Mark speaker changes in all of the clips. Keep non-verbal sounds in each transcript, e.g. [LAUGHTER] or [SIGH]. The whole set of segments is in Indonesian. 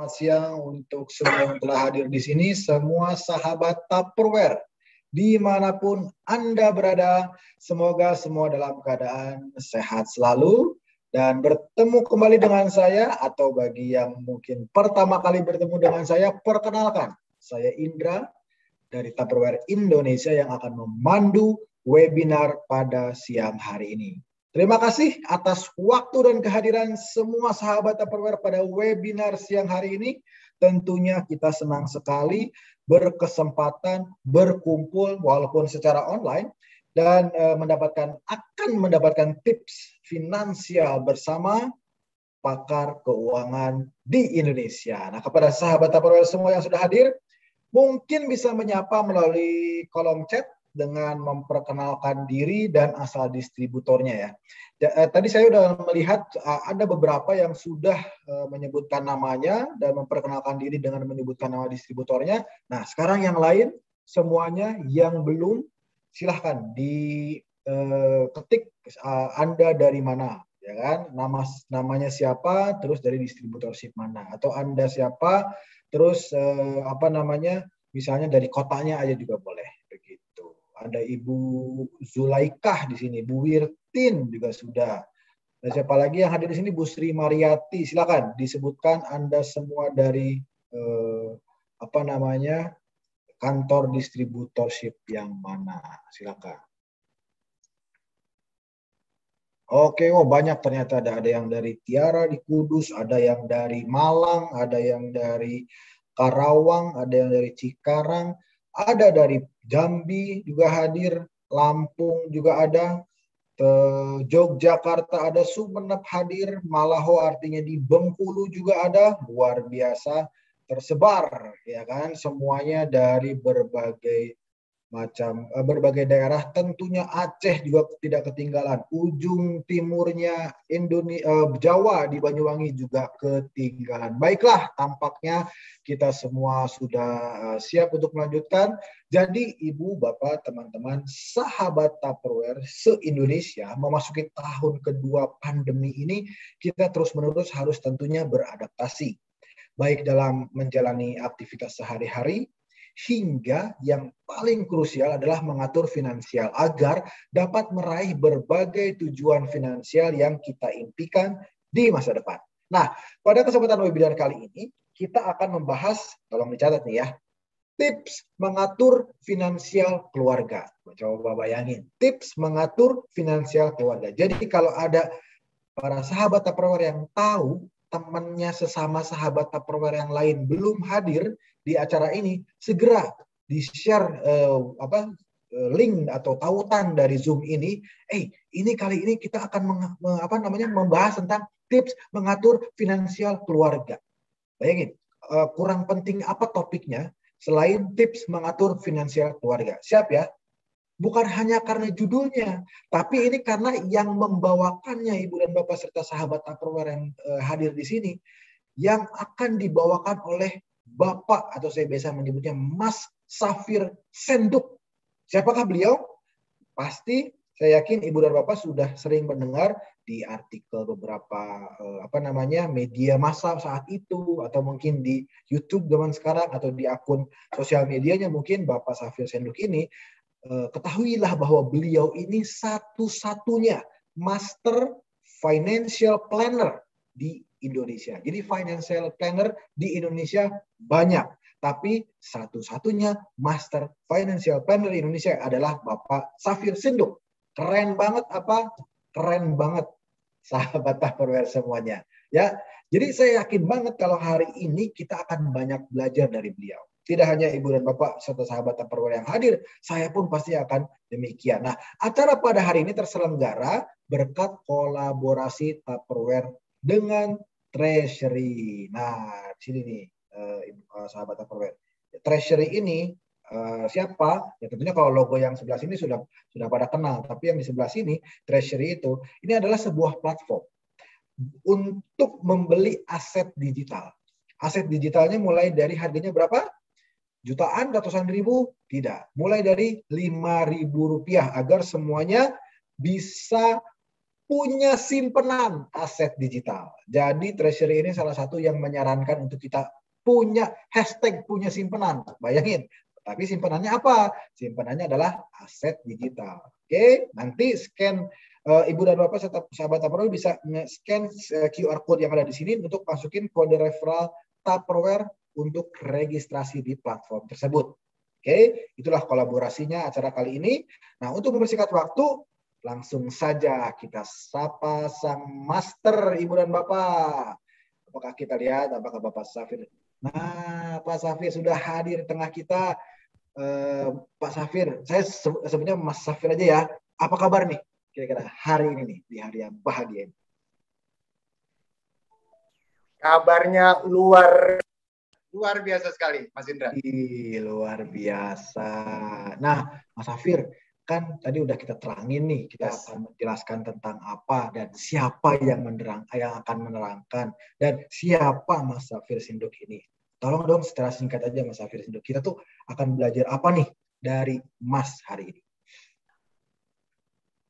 Speaker 1: Selamat siang untuk semua yang telah hadir di sini, semua sahabat Tupperware. Di mana pun Anda berada, semoga semua dalam keadaan sehat selalu. Dan bertemu kembali dengan saya, atau bagi yang mungkin pertama kali bertemu dengan saya, perkenalkan. Saya Indra dari Tupperware Indonesia yang akan memandu webinar pada siang hari ini. Terima kasih atas waktu dan kehadiran semua sahabat Tupperware pada webinar siang hari ini. Tentunya kita senang sekali berkesempatan berkumpul walaupun secara online dan e, mendapatkan akan mendapatkan tips finansial bersama pakar keuangan di Indonesia. Nah, kepada sahabat Tupperware semua yang sudah hadir, mungkin bisa menyapa melalui kolom chat dengan memperkenalkan diri dan asal distributornya ya. Eh, tadi saya sudah melihat eh, ada beberapa yang sudah eh, menyebutkan namanya dan memperkenalkan diri dengan menyebutkan nama distributornya. Nah, sekarang yang lain semuanya yang belum silahkan diketik Anda dari mana ya kan nama namanya siapa terus dari distributorship mana atau anda siapa terus apa namanya misalnya dari kotanya aja juga boleh ada Ibu Zulaikah di sini, Bu Wirtin juga sudah. Dan siapa lagi yang hadir di sini? Bu Sri Mariati. Silakan disebutkan Anda semua dari eh, apa namanya kantor distributorship yang mana. Silakan. Oke, oh banyak ternyata ada ada yang dari Tiara di Kudus, ada yang dari Malang, ada yang dari Karawang, ada yang dari Cikarang, ada dari Jambi juga hadir, Lampung juga ada, Yogyakarta ada, Sumeneb hadir, Malaho artinya di Bengkulu juga ada, luar biasa tersebar ya kan? Semuanya dari berbagai macam eh, berbagai daerah tentunya Aceh juga tidak ketinggalan. Ujung timurnya Indonesia eh, Jawa di Banyuwangi juga ketinggalan. Baiklah tampaknya kita semua sudah eh, siap untuk melanjutkan. Jadi ibu bapak teman-teman sahabat Tupperware se-Indonesia memasuki tahun kedua pandemi ini kita terus-menerus harus tentunya beradaptasi. Baik dalam menjalani aktivitas sehari-hari hingga yang paling krusial adalah mengatur finansial agar dapat meraih berbagai tujuan finansial yang kita impikan di masa depan. Nah, pada kesempatan webinar kali ini kita akan membahas, tolong dicatat nih ya, tips mengatur finansial keluarga. Coba bayangin, tips mengatur finansial keluarga. Jadi kalau ada para sahabat Tupperware yang tahu temannya sesama sahabat Tupperware yang lain belum hadir di acara ini, segera di-share uh, apa eh, link atau tautan dari Zoom ini, eh ini kali ini kita akan meng, apa namanya membahas tentang tips mengatur finansial keluarga. Bayangin, uh, kurang penting apa topiknya selain tips mengatur finansial keluarga. Siap ya? Bukan hanya karena judulnya, tapi ini karena yang membawakannya Ibu dan Bapak serta sahabat Tupperware yang uh, hadir di sini yang akan dibawakan oleh Bapak atau saya biasa menyebutnya Mas Safir Senduk. Siapakah beliau? Pasti saya yakin Ibu dan Bapak sudah sering mendengar di artikel beberapa uh, apa namanya media massa saat itu atau mungkin di YouTube zaman sekarang atau di akun sosial medianya mungkin Bapak Safir Senduk ini ketahuilah bahwa beliau ini satu-satunya master financial planner di Indonesia. Jadi financial planner di Indonesia banyak, tapi satu-satunya master financial planner di Indonesia adalah Bapak Safir Sinduk. Keren banget apa? Keren banget sahabat Tupperware semuanya. Ya, jadi saya yakin banget kalau hari ini kita akan banyak belajar dari beliau. Tidak hanya ibu dan bapak serta sahabat Tupperware yang hadir, saya pun pasti akan demikian. Nah, acara pada hari ini terselenggara berkat kolaborasi Tupperware dengan Treasury. Nah, di sini nih uh, sahabat Tupperware. Treasury ini uh, siapa? Ya tentunya kalau logo yang sebelah sini sudah sudah pada kenal, tapi yang di sebelah sini Treasury itu ini adalah sebuah platform untuk membeli aset digital. Aset digitalnya mulai dari harganya berapa? Jutaan, ratusan ribu? Tidak. Mulai dari lima ribu rupiah agar semuanya bisa punya simpenan aset digital. Jadi Treasury ini salah satu yang menyarankan untuk kita punya hashtag punya simpenan. Bayangin, tapi simpenannya apa? Simpenannya adalah aset digital. Oke, nanti scan uh, Ibu dan Bapak serta sahabat Tupperware bisa scan eh, QR code yang ada di sini untuk masukin kode referral Tupperware untuk registrasi di platform tersebut. Oke, itulah kolaborasinya acara kali ini. Nah, untuk mempersingkat waktu, Langsung saja kita sapa sang master Ibu dan Bapak. Apakah kita lihat apakah Bapak Safir? Nah, Pak Safir sudah hadir di tengah kita. Eh, Pak Safir, saya sebenarnya Mas Safir aja ya. Apa kabar nih kira-kira hari ini nih di hari yang bahagia ini?
Speaker 2: Kabarnya luar luar biasa sekali, Mas Indra.
Speaker 1: Ih, luar biasa. Nah, Mas Safir, kan tadi udah kita terangin nih, kita yes. akan menjelaskan tentang apa dan siapa yang menerang, yang akan menerangkan dan siapa Mas Safir Sinduk ini. Tolong dong secara singkat aja Mas Safir Sinduk. Kita tuh akan belajar apa nih dari Mas hari ini?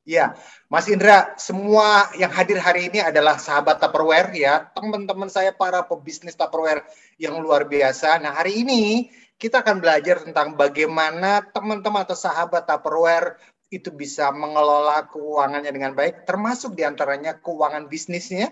Speaker 2: Ya, Mas Indra, semua yang hadir hari ini adalah sahabat Tupperware ya, teman-teman saya para pebisnis Tupperware yang luar biasa. Nah, hari ini kita akan belajar tentang bagaimana teman-teman atau sahabat Tupperware itu bisa mengelola keuangannya dengan baik, termasuk di antaranya keuangan bisnisnya,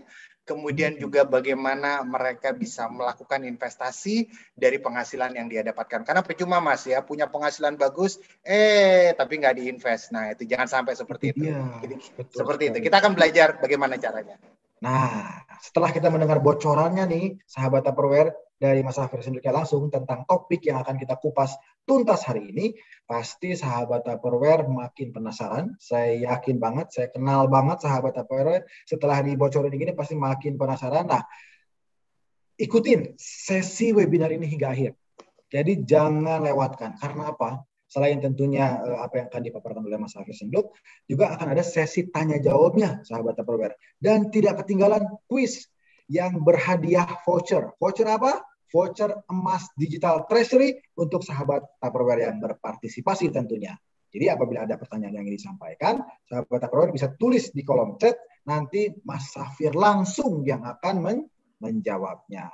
Speaker 2: kemudian hmm. juga bagaimana mereka bisa melakukan investasi dari penghasilan yang dia dapatkan. Karena percuma mas ya punya penghasilan bagus, eh tapi nggak diinvest. Nah itu jangan sampai seperti itu. Ya, Jadi, betul seperti sekali. itu. Kita akan belajar bagaimana caranya.
Speaker 1: Nah setelah kita mendengar bocorannya nih, sahabat Tupperware, dari Mas Hafir sendiri langsung tentang topik yang akan kita kupas tuntas hari ini, pasti sahabat Tupperware makin penasaran. Saya yakin banget, saya kenal banget sahabat Tupperware. Setelah dibocorin ini pasti makin penasaran. Nah, ikutin sesi webinar ini hingga akhir. Jadi jangan lewatkan. Karena apa? Selain tentunya uh, apa yang akan dipaparkan oleh Mas Hafir Senduk, juga akan ada sesi tanya jawabnya sahabat Tupperware. Dan tidak ketinggalan kuis yang berhadiah voucher. Voucher apa? Voucher emas digital treasury untuk sahabat Tupperware yang berpartisipasi tentunya. Jadi apabila ada pertanyaan yang ingin disampaikan, sahabat Tupperware bisa tulis di kolom chat, nanti Mas Safir langsung yang akan men menjawabnya.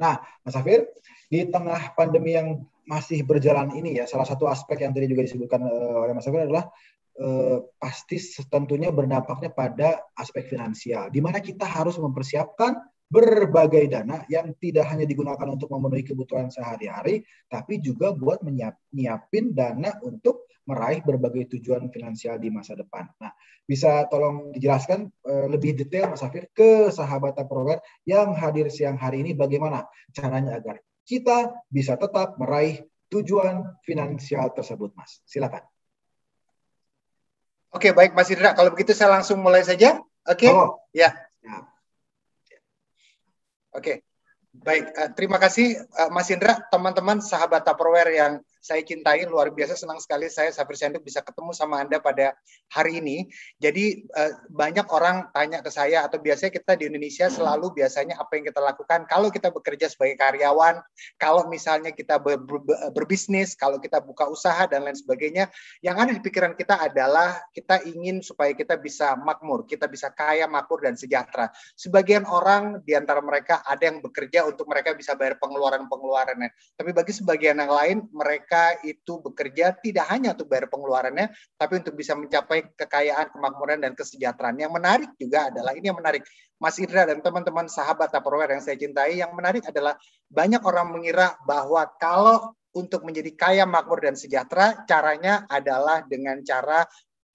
Speaker 1: Nah, Mas Safir, di tengah pandemi yang masih berjalan ini ya, salah satu aspek yang tadi juga disebutkan uh, oleh Mas Safir adalah uh, pasti tentunya berdampaknya pada aspek finansial, di mana kita harus mempersiapkan berbagai dana yang tidak hanya digunakan untuk memenuhi kebutuhan sehari-hari, tapi juga buat menyiapin dana untuk meraih berbagai tujuan finansial di masa depan. Nah, bisa tolong dijelaskan uh, lebih detail Mas Safir ke sahabat Tupperware yang hadir siang hari ini bagaimana caranya agar kita bisa tetap meraih tujuan finansial tersebut, Mas. Silakan.
Speaker 2: Oke, baik Mas Indra. Kalau begitu saya langsung mulai saja. Oke. Oh. Ya. ya. Oke. Baik, uh, terima kasih uh, Mas Indra, teman-teman sahabat Tupperware yang saya cintai luar biasa senang sekali saya Safir Senduk bisa ketemu sama Anda pada hari ini. Jadi uh, banyak orang tanya ke saya atau biasanya kita di Indonesia selalu biasanya apa yang kita lakukan kalau kita bekerja sebagai karyawan, kalau misalnya kita ber, ber, berbisnis, kalau kita buka usaha dan lain sebagainya, yang ada di pikiran kita adalah kita ingin supaya kita bisa makmur, kita bisa kaya, makmur dan sejahtera. Sebagian orang di antara mereka ada yang bekerja untuk mereka bisa bayar pengeluaran-pengeluarannya. Tapi bagi sebagian yang lain mereka mereka itu bekerja tidak hanya untuk bayar pengeluarannya, tapi untuk bisa mencapai kekayaan, kemakmuran, dan kesejahteraan. Yang menarik juga adalah, ini yang menarik, Mas Indra dan teman-teman sahabat Tupperware yang saya cintai, yang menarik adalah banyak orang mengira bahwa kalau untuk menjadi kaya, makmur, dan sejahtera, caranya adalah dengan cara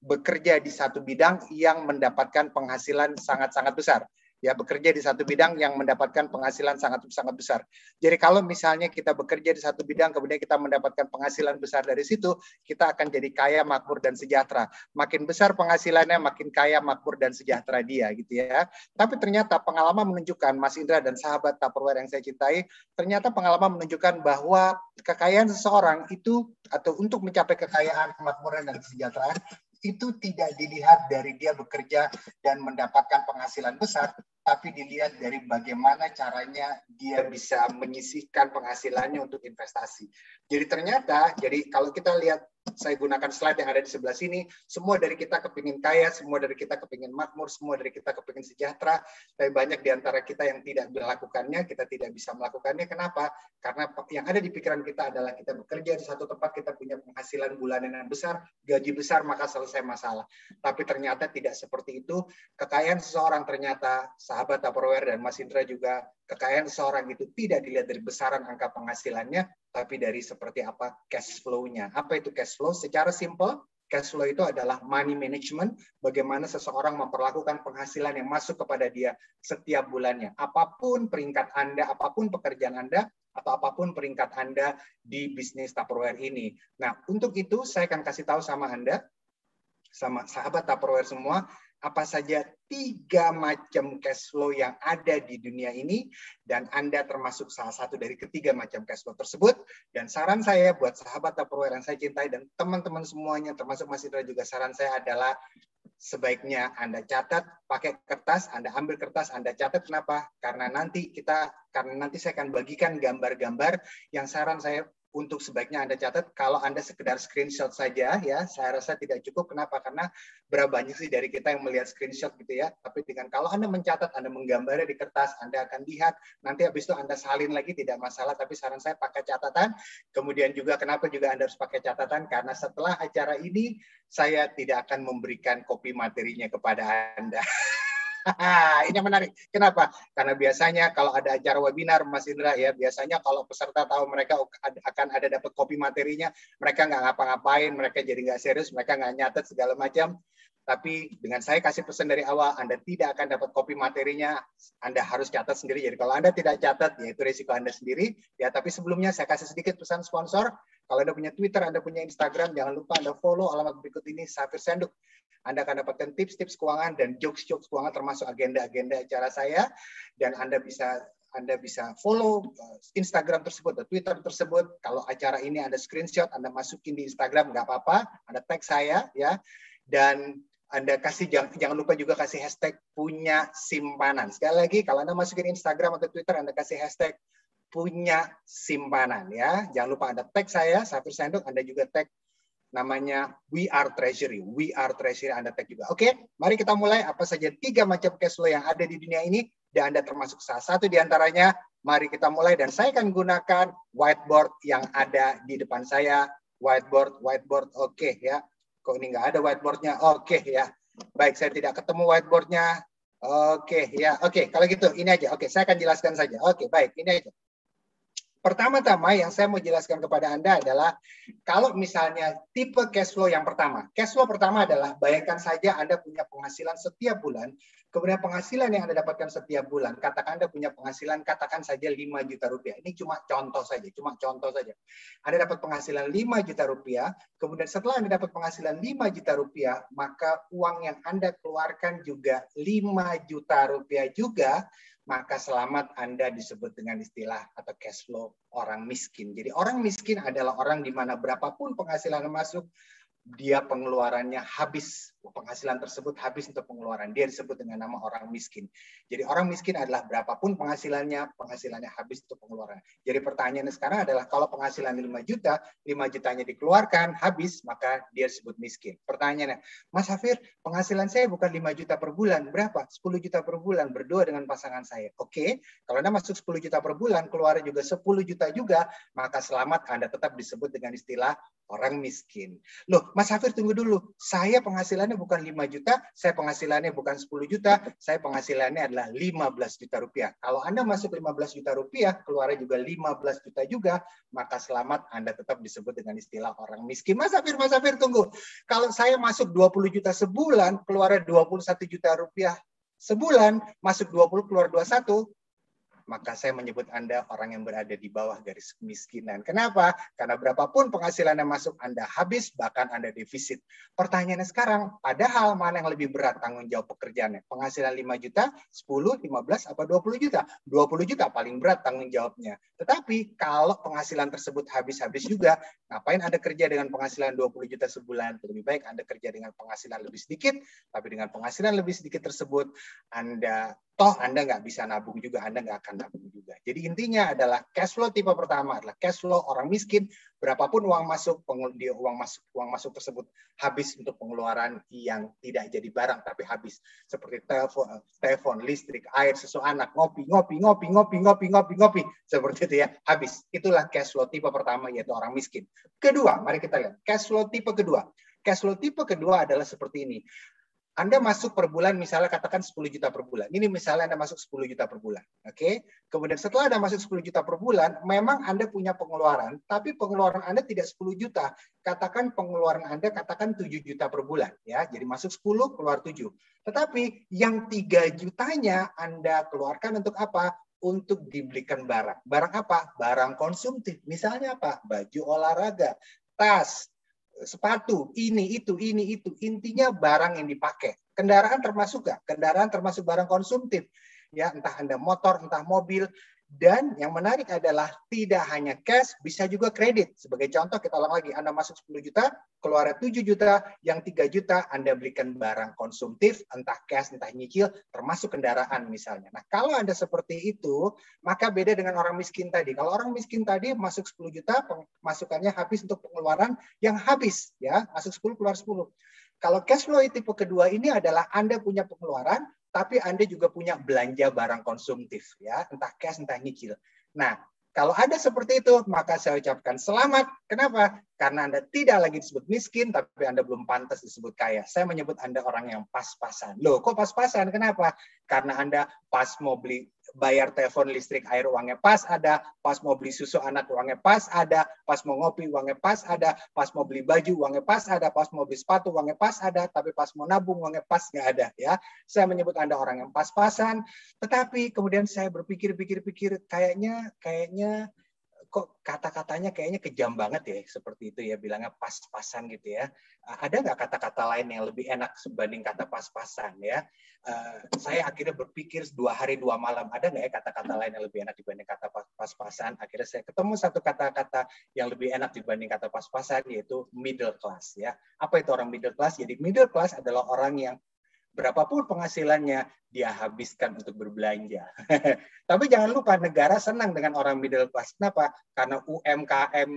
Speaker 2: bekerja di satu bidang yang mendapatkan penghasilan sangat-sangat besar ya bekerja di satu bidang yang mendapatkan penghasilan sangat sangat besar. Jadi kalau misalnya kita bekerja di satu bidang kemudian kita mendapatkan penghasilan besar dari situ, kita akan jadi kaya, makmur dan sejahtera. Makin besar penghasilannya, makin kaya, makmur dan sejahtera dia gitu ya. Tapi ternyata pengalaman menunjukkan Mas Indra dan sahabat Tupperware yang saya cintai, ternyata pengalaman menunjukkan bahwa kekayaan seseorang itu atau untuk mencapai kekayaan, kemakmuran dan kesejahteraan itu tidak dilihat dari dia bekerja dan mendapatkan penghasilan besar, tapi dilihat dari bagaimana caranya dia bisa menyisihkan penghasilannya untuk investasi. Jadi ternyata, jadi kalau kita lihat saya gunakan slide yang ada di sebelah sini. Semua dari kita kepingin kaya, semua dari kita kepingin makmur, semua dari kita kepingin sejahtera. Tapi banyak di antara kita yang tidak melakukannya, kita tidak bisa melakukannya. Kenapa? Karena yang ada di pikiran kita adalah kita bekerja di satu tempat, kita punya penghasilan bulanan yang besar, gaji besar, maka selesai masalah. Tapi ternyata tidak seperti itu. Kekayaan seseorang ternyata, sahabat Tupperware dan Mas Indra juga, kekayaan seseorang itu tidak dilihat dari besaran angka penghasilannya, tapi dari seperti apa cash flow-nya. Apa itu cash flow? Secara simple, cash flow itu adalah money management, bagaimana seseorang memperlakukan penghasilan yang masuk kepada dia setiap bulannya. Apa pun peringkat Anda, apa pun pekerjaan Anda, atau apa pun peringkat Anda di bisnis Tupperware ini. Nah, untuk itu saya akan kasih tahu sama Anda, sama sahabat Tupperware semua, apa saja tiga macam cash flow yang ada di dunia ini dan Anda termasuk salah satu dari ketiga macam cash flow tersebut dan saran saya buat sahabat Tupperware yang saya cintai dan teman-teman semuanya termasuk Mas Indra juga saran saya adalah sebaiknya Anda catat pakai kertas, Anda ambil kertas, Anda catat kenapa? Karena nanti kita karena nanti saya akan bagikan gambar-gambar yang saran saya untuk sebaiknya Anda catat. Kalau Anda sekedar screenshot saja ya saya rasa tidak cukup. Kenapa? Karena berapa banyak sih dari kita yang melihat screenshot gitu ya. Tapi dengan kalau Anda mencatat Anda menggambarnya di kertas Anda akan lihat. Nanti habis itu Anda salin lagi tidak masalah. Tapi saran saya pakai catatan. Kemudian juga kenapa juga Anda harus pakai catatan? Karena setelah acara ini saya tidak akan memberikan kopi materinya kepada Anda [LAUGHS] [LAUGHS] ini yang menarik. Kenapa? Karena biasanya kalau ada acara webinar, Mas Indra ya, biasanya kalau peserta tahu mereka akan ada dapat kopi materinya, mereka nggak ngapa-ngapain, mereka jadi nggak serius, mereka nggak nyatet segala macam. Tapi dengan saya kasih pesan dari awal, Anda tidak akan dapat kopi materinya, Anda harus catat sendiri. Jadi kalau Anda tidak catat, ya itu risiko Anda sendiri. Ya, tapi sebelumnya saya kasih sedikit pesan sponsor. Kalau Anda punya Twitter, Anda punya Instagram, jangan lupa Anda follow alamat berikut ini, Safir Senduk. Anda akan dapatkan tips-tips keuangan dan jokes-jokes keuangan termasuk agenda-agenda acara saya. Dan Anda bisa anda bisa follow uh, Instagram tersebut atau Twitter tersebut. Kalau acara ini ada screenshot, Anda masukin di Instagram, nggak apa-apa. Anda tag saya, ya. Dan anda kasih jangan, jangan lupa juga kasih hashtag punya simpanan. Sekali lagi kalau Anda masukin Instagram atau Twitter Anda kasih hashtag punya simpanan ya. Jangan lupa Anda tag saya Safir Senduk, Anda juga tag namanya We Are Treasury. We Are Treasury Anda tag juga. Oke, mari kita mulai apa saja tiga macam cash flow yang ada di dunia ini dan Anda termasuk salah satu di antaranya. Mari kita mulai dan saya akan gunakan whiteboard yang ada di depan saya. Whiteboard, whiteboard, oke ya. Kok ini nggak ada whiteboardnya? Oke okay, ya. Baik, saya tidak ketemu whiteboardnya. Oke okay, ya. Oke, okay, kalau gitu ini aja. Oke, okay, saya akan jelaskan saja. Oke, okay, baik. Ini aja. Pertama-tama yang saya mau jelaskan kepada Anda adalah kalau misalnya tipe cash flow yang pertama. Cash flow pertama adalah bayangkan saja Anda punya penghasilan setiap bulan, kemudian penghasilan yang Anda dapatkan setiap bulan, katakan Anda punya penghasilan katakan saja 5 juta rupiah. Ini cuma contoh saja, cuma contoh saja. Anda dapat penghasilan 5 juta rupiah, kemudian setelah Anda dapat penghasilan 5 juta rupiah, maka uang yang Anda keluarkan juga 5 juta rupiah juga maka selamat Anda disebut dengan istilah atau cash flow orang miskin. Jadi orang miskin adalah orang di mana berapapun penghasilan masuk, dia pengeluarannya habis, penghasilan tersebut habis untuk pengeluaran. Dia disebut dengan nama orang miskin. Jadi orang miskin adalah berapapun penghasilannya, penghasilannya habis untuk pengeluaran. Jadi pertanyaannya sekarang adalah kalau penghasilan 5 juta, 5 jutanya dikeluarkan, habis, maka dia disebut miskin. Pertanyaannya, Mas Hafir, penghasilan saya bukan 5 juta per bulan, berapa? 10 juta per bulan, berdua dengan pasangan saya. Oke, kalau Anda masuk 10 juta per bulan, keluar juga 10 juta juga, maka selamat Anda tetap disebut dengan istilah orang miskin. Loh, Mas Hafir tunggu dulu. Saya penghasilannya bukan 5 juta, saya penghasilannya bukan 10 juta, saya penghasilannya adalah 15 juta rupiah. Kalau Anda masuk 15 juta rupiah, keluarnya juga 15 juta juga, maka selamat Anda tetap disebut dengan istilah orang miskin. Mas Hafir, Mas Hafir tunggu. Kalau saya masuk 20 juta sebulan, keluarnya 21 juta rupiah sebulan, masuk 20 keluar 21, maka saya menyebut Anda orang yang berada di bawah garis kemiskinan. Kenapa? Karena berapapun penghasilan yang masuk Anda habis, bahkan Anda defisit. Pertanyaannya sekarang, padahal mana yang lebih berat tanggung jawab pekerjaannya? Penghasilan 5 juta, 10, 15, apa 20 juta? 20 juta paling berat tanggung jawabnya. Tetapi kalau penghasilan tersebut habis-habis juga, ngapain Anda kerja dengan penghasilan 20 juta sebulan? Lebih baik Anda kerja dengan penghasilan lebih sedikit, tapi dengan penghasilan lebih sedikit tersebut, Anda toh Anda nggak bisa nabung juga, Anda nggak akan nabung juga. Jadi intinya adalah cash flow tipe pertama adalah cash flow orang miskin, berapapun uang masuk, dia uang masuk uang masuk tersebut habis untuk pengeluaran yang tidak jadi barang tapi habis seperti telepon, telepon, listrik, air, susu anak, ngopi, ngopi, ngopi, ngopi, ngopi, ngopi, ngopi, seperti itu ya, habis. Itulah cash flow tipe pertama yaitu orang miskin. Kedua, mari kita lihat cash flow tipe kedua. Cash flow tipe kedua adalah seperti ini. Anda masuk per bulan misalnya katakan 10 juta per bulan. Ini misalnya Anda masuk 10 juta per bulan. Oke. Okay? Kemudian setelah Anda masuk 10 juta per bulan, memang Anda punya pengeluaran, tapi pengeluaran Anda tidak 10 juta. Katakan pengeluaran Anda katakan 7 juta per bulan ya. Jadi masuk 10 keluar 7. Tetapi yang 3 jutanya Anda keluarkan untuk apa? Untuk dibelikan barang. Barang apa? Barang konsumtif. Misalnya apa? Baju olahraga, tas, sepatu, ini, itu, ini, itu. Intinya barang yang dipakai. Kendaraan termasuk gak? Kendaraan termasuk barang konsumtif. Ya, entah Anda motor, entah mobil. Dan yang menarik adalah tidak hanya cash, bisa juga kredit. Sebagai contoh, kita ulang lagi. Anda masuk 10 juta, keluar 7 juta, yang 3 juta Anda belikan barang konsumtif, entah cash, entah nyicil, termasuk kendaraan misalnya. Nah, kalau Anda seperti itu, maka beda dengan orang miskin tadi. Kalau orang miskin tadi masuk 10 juta, masukannya habis untuk pengeluaran yang habis. ya Masuk 10, keluar 10. Kalau cash flow tipe kedua ini adalah Anda punya pengeluaran, tapi Anda juga punya belanja barang konsumtif ya, entah cash entah nyicil. Nah, kalau ada seperti itu, maka saya ucapkan selamat. Kenapa? Karena Anda tidak lagi disebut miskin, tapi Anda belum pantas disebut kaya. Saya menyebut Anda orang yang pas-pasan. Loh, kok pas-pasan? Kenapa? Karena Anda pas mau beli bayar telepon listrik air uangnya pas ada, pas mau beli susu anak uangnya pas ada, pas mau ngopi uangnya pas ada, pas mau beli baju uangnya pas ada, pas mau beli sepatu uangnya pas ada, tapi pas mau nabung uangnya pas nggak ada ya. Saya menyebut Anda orang yang pas-pasan, tetapi kemudian saya berpikir-pikir-pikir kayaknya kayaknya kok kata-katanya kayaknya kejam banget ya seperti itu ya bilangnya pas-pasan gitu ya. Ada nggak kata-kata lain yang lebih enak sebanding kata pas-pasan ya? Uh, saya akhirnya berpikir dua hari dua malam ada nggak ya kata-kata lain yang lebih enak dibanding kata pas-pasan? Akhirnya saya ketemu satu kata-kata yang lebih enak dibanding kata pas-pasan yaitu middle class ya. Apa itu orang middle class? Jadi middle class adalah orang yang berapapun penghasilannya dia habiskan untuk berbelanja. [LAUGHS] Tapi jangan lupa negara senang dengan orang middle class. Kenapa? Karena UMKM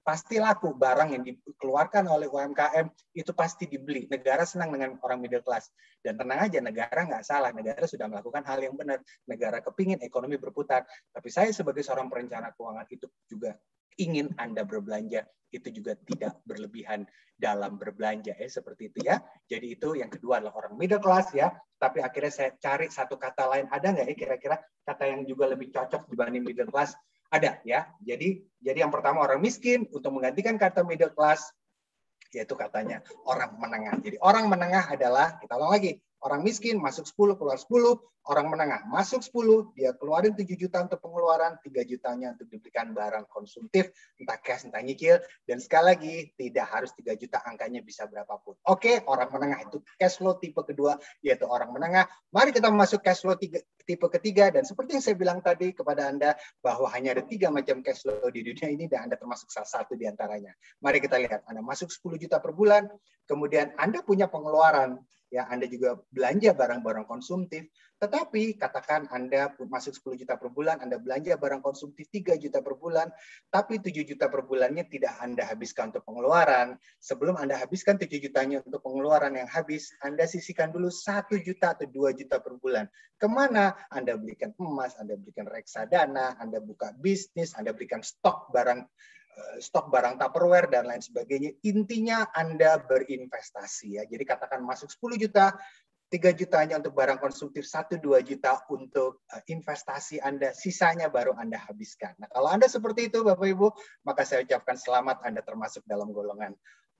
Speaker 2: pasti laku barang yang dikeluarkan oleh UMKM itu pasti dibeli. Negara senang dengan orang middle class. Dan tenang aja, negara nggak salah. Negara sudah melakukan hal yang benar. Negara kepingin ekonomi berputar. Tapi saya sebagai seorang perencana keuangan itu juga ingin Anda berbelanja itu juga tidak berlebihan dalam berbelanja ya seperti itu ya. Jadi itu yang kedua adalah orang middle class ya. Tapi akhirnya saya cari satu kata lain ada nggak ya kira-kira kata yang juga lebih cocok dibanding middle class? Ada ya. Jadi jadi yang pertama orang miskin untuk menggantikan kata middle class yaitu katanya orang menengah. Jadi orang menengah adalah kita ulang lagi Orang miskin masuk 10, keluar 10. Orang menengah masuk 10, dia keluarin 7 juta untuk pengeluaran, 3 jutanya untuk diberikan barang konsumtif, entah cash, entah nyicil. Dan sekali lagi, tidak harus 3 juta, angkanya bisa berapapun. Oke, orang menengah itu cash flow tipe kedua, yaitu orang menengah. Mari kita masuk cash flow tiga, tipe ketiga. Dan seperti yang saya bilang tadi kepada Anda, bahwa hanya ada tiga macam cash flow di dunia ini, dan Anda termasuk salah satu di antaranya. Mari kita lihat, Anda masuk 10 juta per bulan, kemudian Anda punya pengeluaran ya Anda juga belanja barang-barang konsumtif, tetapi katakan Anda masuk 10 juta per bulan, Anda belanja barang konsumtif 3 juta per bulan, tapi 7 juta per bulannya tidak Anda habiskan untuk pengeluaran. Sebelum Anda habiskan 7 jutanya untuk pengeluaran yang habis, Anda sisihkan dulu 1 juta atau 2 juta per bulan. Ke mana? Anda belikan emas, Anda belikan reksadana, Anda buka bisnis, Anda belikan stok barang stok barang Tupperware dan lain sebagainya. Intinya Anda berinvestasi ya. Jadi katakan masuk 10 juta, 3 jutanya untuk barang konsumtif, 1-2 juta untuk eh, investasi Anda, sisanya baru Anda habiskan. Nah, kalau Anda seperti itu Bapak Ibu, maka saya ucapkan selamat Anda termasuk dalam golongan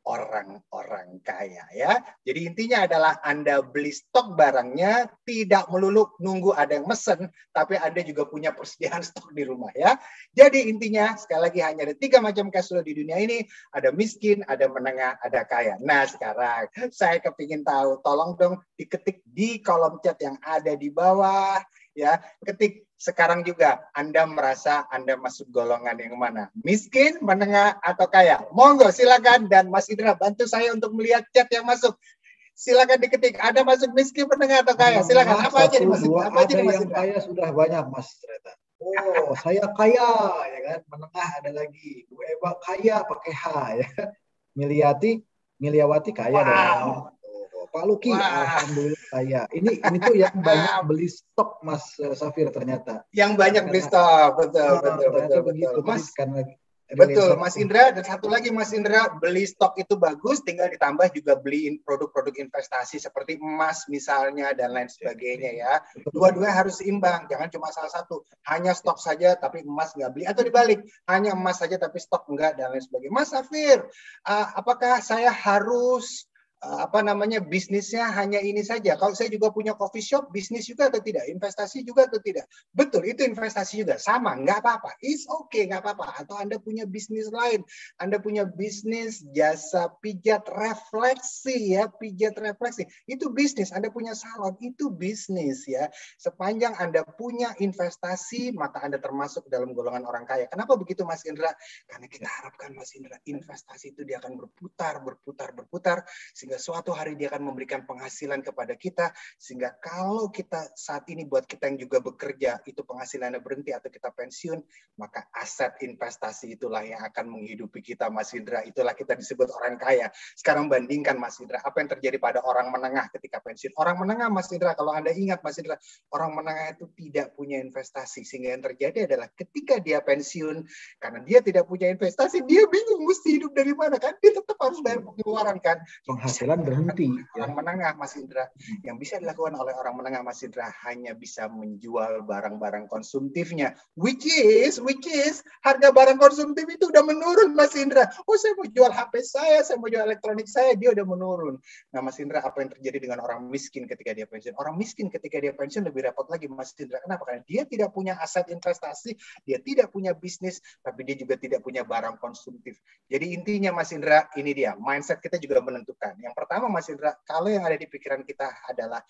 Speaker 2: orang-orang kaya ya. Jadi intinya adalah Anda beli stok barangnya tidak melulu nunggu ada yang mesen, tapi Anda juga punya persediaan [LAUGHS] stok di rumah ya. Jadi intinya sekali lagi hanya ada tiga macam cash flow di dunia ini, ada miskin, ada menengah, ada kaya. Nah sekarang saya kepingin tahu, tolong dong diketik di kolom chat yang ada di bawah ya. Ketik sekarang juga Anda merasa Anda masuk golongan yang mana? Miskin, menengah, atau kaya? Monggo silakan dan Mas Indra bantu saya untuk melihat chat yang masuk. Silakan diketik. Ada masuk miskin menengah atau kaya? Silakan. Apa aja
Speaker 1: satu,
Speaker 2: masuk?
Speaker 1: dua,
Speaker 2: Apa aja masuk?
Speaker 1: yang kaya sudah banyak Mas ternyata. Oh, saya kaya ya kan. Menengah ada lagi. Bu Eva kaya pakai H ya. Miliati, Miliawati kaya
Speaker 2: Wow.
Speaker 1: dong. Pak Luki,
Speaker 2: Wow.
Speaker 1: alhamdulillah kaya. Ini ini tuh yang banyak beli stok Mas eh, Safir ternyata.
Speaker 2: Yang banyak beli stok. Betul,
Speaker 1: Ah,
Speaker 2: betul, betul,
Speaker 1: begitu.
Speaker 2: betul. Mas,
Speaker 1: Jadi karena
Speaker 2: Betul, Mas Indra. Dan satu lagi, Mas Indra, beli stok itu bagus, tinggal ditambah juga beliin produk-produk investasi seperti emas misalnya dan lain sebagainya ya. Dua-duanya harus seimbang, jangan cuma salah satu. Hanya stok saja tapi emas nggak beli atau dibalik, hanya emas saja tapi stok enggak dan lain sebagainya. Mas Safir, uh, apakah saya harus apa namanya bisnisnya hanya ini saja? Kalau saya juga punya coffee shop, bisnis juga atau tidak? Investasi juga atau tidak? Betul, itu investasi juga sama, nggak apa-apa. It's okay, nggak apa-apa. Atau Anda punya bisnis lain, Anda punya bisnis jasa pijat refleksi ya, pijat refleksi. Itu bisnis. Anda punya salon, itu bisnis ya. Sepanjang Anda punya investasi, maka Anda termasuk dalam golongan orang kaya. Kenapa begitu Mas Indra? Karena kita harapkan Mas Indra, investasi itu dia akan berputar, berputar, berputar, sehingga suatu hari dia akan memberikan penghasilan kepada kita, sehingga kalau kita saat ini buat kita yang juga bekerja, itu penghasilannya berhenti atau kita pensiun, maka aset investasi itulah yang akan menghidupi kita Mas Indra. Itulah kita disebut orang kaya. Sekarang bandingkan Mas Indra, apa yang terjadi pada orang menengah ketika pensiun. Orang menengah Mas Indra, kalau Anda ingat Mas Indra, orang menengah itu tidak punya investasi. Sehingga yang terjadi adalah ketika dia pensiun, karena dia tidak punya investasi, dia bingung mesti hidup dari mana kan. Dia tetap harus bayar pengeluaran kan.
Speaker 1: Penghasilan berhenti. ya.
Speaker 2: Orang menengah Mas Indra, yang bisa dilakukan oleh orang menengah Mas Indra hanya bisa menjual barang-barang konsumtifnya. Which is, which is, harga barang konsumtif itu udah menurun Mas Indra. Oh saya mau jual HP saya, saya mau jual elektronik saya, dia udah menurun. Nah Mas Indra, apa yang terjadi dengan orang miskin ketika dia pensiun? Orang miskin ketika dia pensiun lebih repot lagi Mas Indra. Kenapa? Karena dia tidak punya aset investasi, dia tidak punya bisnis, tapi dia juga tidak punya barang konsumtif. Jadi intinya Mas Indra, ini dia, mindset kita juga menentukan. Yang pertama Mas Indra, kalau yang ada di pikiran kita adalah,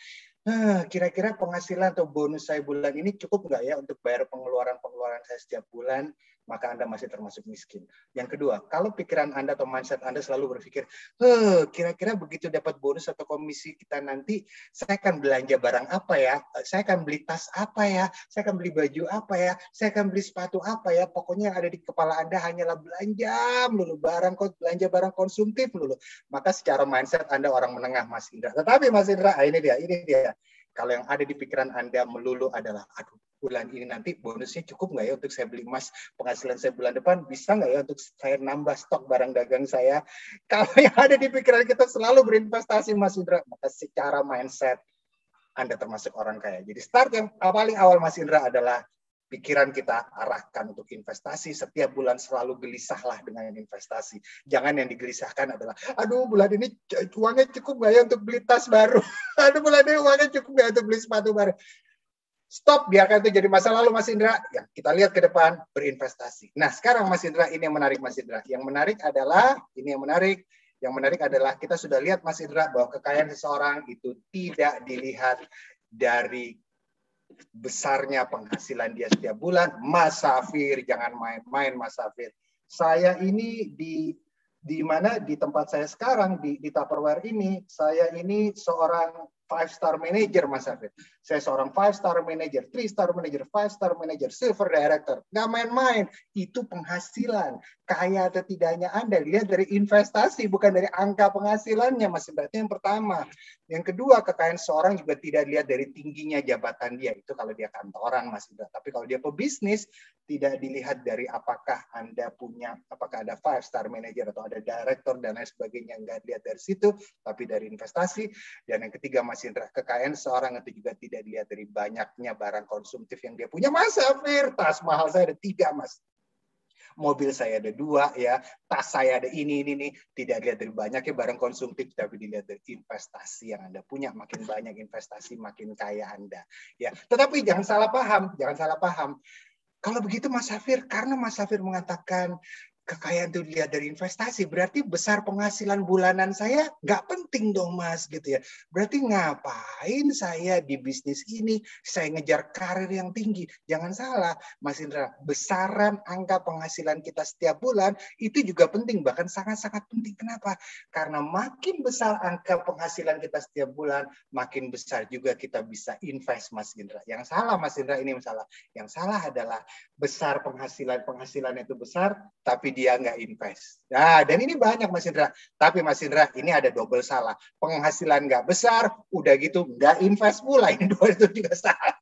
Speaker 2: "Eh, kira-kira penghasilan atau bonus saya bulan ini cukup nggak ya untuk bayar pengeluaran-pengeluaran saya setiap bulan? Maka Anda masih termasuk miskin. Yang kedua, kalau pikiran Anda atau mindset Anda selalu berpikir, "Eh, kira-kira begitu dapat bonus atau komisi kita nanti, saya akan belanja barang apa ya? Saya akan beli tas apa ya? Saya akan beli baju apa ya? Saya akan beli sepatu apa ya? Pokoknya yang ada di kepala Anda hanyalah belanja melulu, barang belanja barang konsumtif melulu. Maka secara mindset Anda orang menengah, Mas Indra. Tetapi Mas Indra, ah, ini dia, ini dia. Kalau yang ada di pikiran Anda melulu adalah, aduh, bulan ini nanti bonusnya cukup nggak ya untuk saya beli emas? Penghasilan saya bulan depan bisa nggak ya untuk saya nambah stok barang dagang saya? [LAUGHS] Kalau yang ada di pikiran kita selalu berinvestasi Mas Indra. Maka secara mindset Anda termasuk orang kaya. Jadi start yang paling awal Mas Indra adalah pikiran kita arahkan untuk investasi. Setiap bulan selalu gelisahlah dengan investasi. Jangan yang digelisahkan adalah aduh bulan ini uangnya cukup nggak ya untuk beli tas baru? [LAUGHS] Aduh bulan ini uangnya cukup nggak ya untuk beli sepatu baru Stop, biarkan itu jadi masa lalu Mas Indra. Ya, kita lihat ke depan, berinvestasi. Nah, sekarang Mas Indra, ini yang menarik Mas Indra. Yang menarik adalah, ini yang menarik, yang menarik adalah kita sudah lihat Mas Indra bahwa kekayaan seseorang itu tidak dilihat dari besarnya penghasilan dia setiap bulan. Mas Safir, jangan main-main Mas Safir. Saya ini di di mana di tempat saya sekarang di di Tupperware ini, saya ini seorang five star manager Mas Safir. Saya seorang five star manager, three star manager, five star manager, silver director. Nggak main-main. Itu penghasilan. Kaya atau tidaknya Anda lihat dari investasi, bukan dari angka penghasilannya Mas Berarti yang pertama. Yang kedua, kekayaan seorang juga tidak dilihat dari tingginya jabatan dia. Itu kalau dia kantoran Mas Indra. Tapi kalau dia pebisnis, tidak dilihat dari apakah Anda punya, apakah ada five star manager atau ada director dan lain sebagainya. Nggak dilihat dari situ, tapi dari investasi. Dan yang ketiga, Mas Indra, kekayaan seorang itu juga tidak dilihat dari banyaknya barang konsumtif yang dia punya. Mas Afir, tas mahal saya ada tiga, Mas mobil saya ada dua ya, tas saya ada ini ini nih, tidak dilihat dari banyaknya barang konsumtif tapi dilihat dari investasi yang Anda punya, makin banyak investasi makin kaya Anda. Ya, tetapi jangan salah paham, jangan salah paham. Kalau begitu Mas Safir, karena Mas Safir mengatakan kekayaan itu dilihat dari investasi, berarti besar penghasilan bulanan saya nggak penting dong mas gitu ya. Berarti ngapain saya di bisnis ini, saya ngejar karir yang tinggi. Jangan salah mas Indra, besaran angka penghasilan kita setiap bulan itu juga penting, bahkan sangat-sangat penting. Kenapa? Karena makin besar angka penghasilan kita setiap bulan, makin besar juga kita bisa invest mas Indra. Yang salah mas Indra ini masalah. Yang salah adalah besar penghasilan penghasilan itu besar, tapi dia nggak invest. Nah, dan ini banyak Mas Indra. Tapi Mas Indra, ini ada double salah. Penghasilan nggak besar, udah gitu nggak invest pula. Ini [LAUGHS] dua itu juga salah.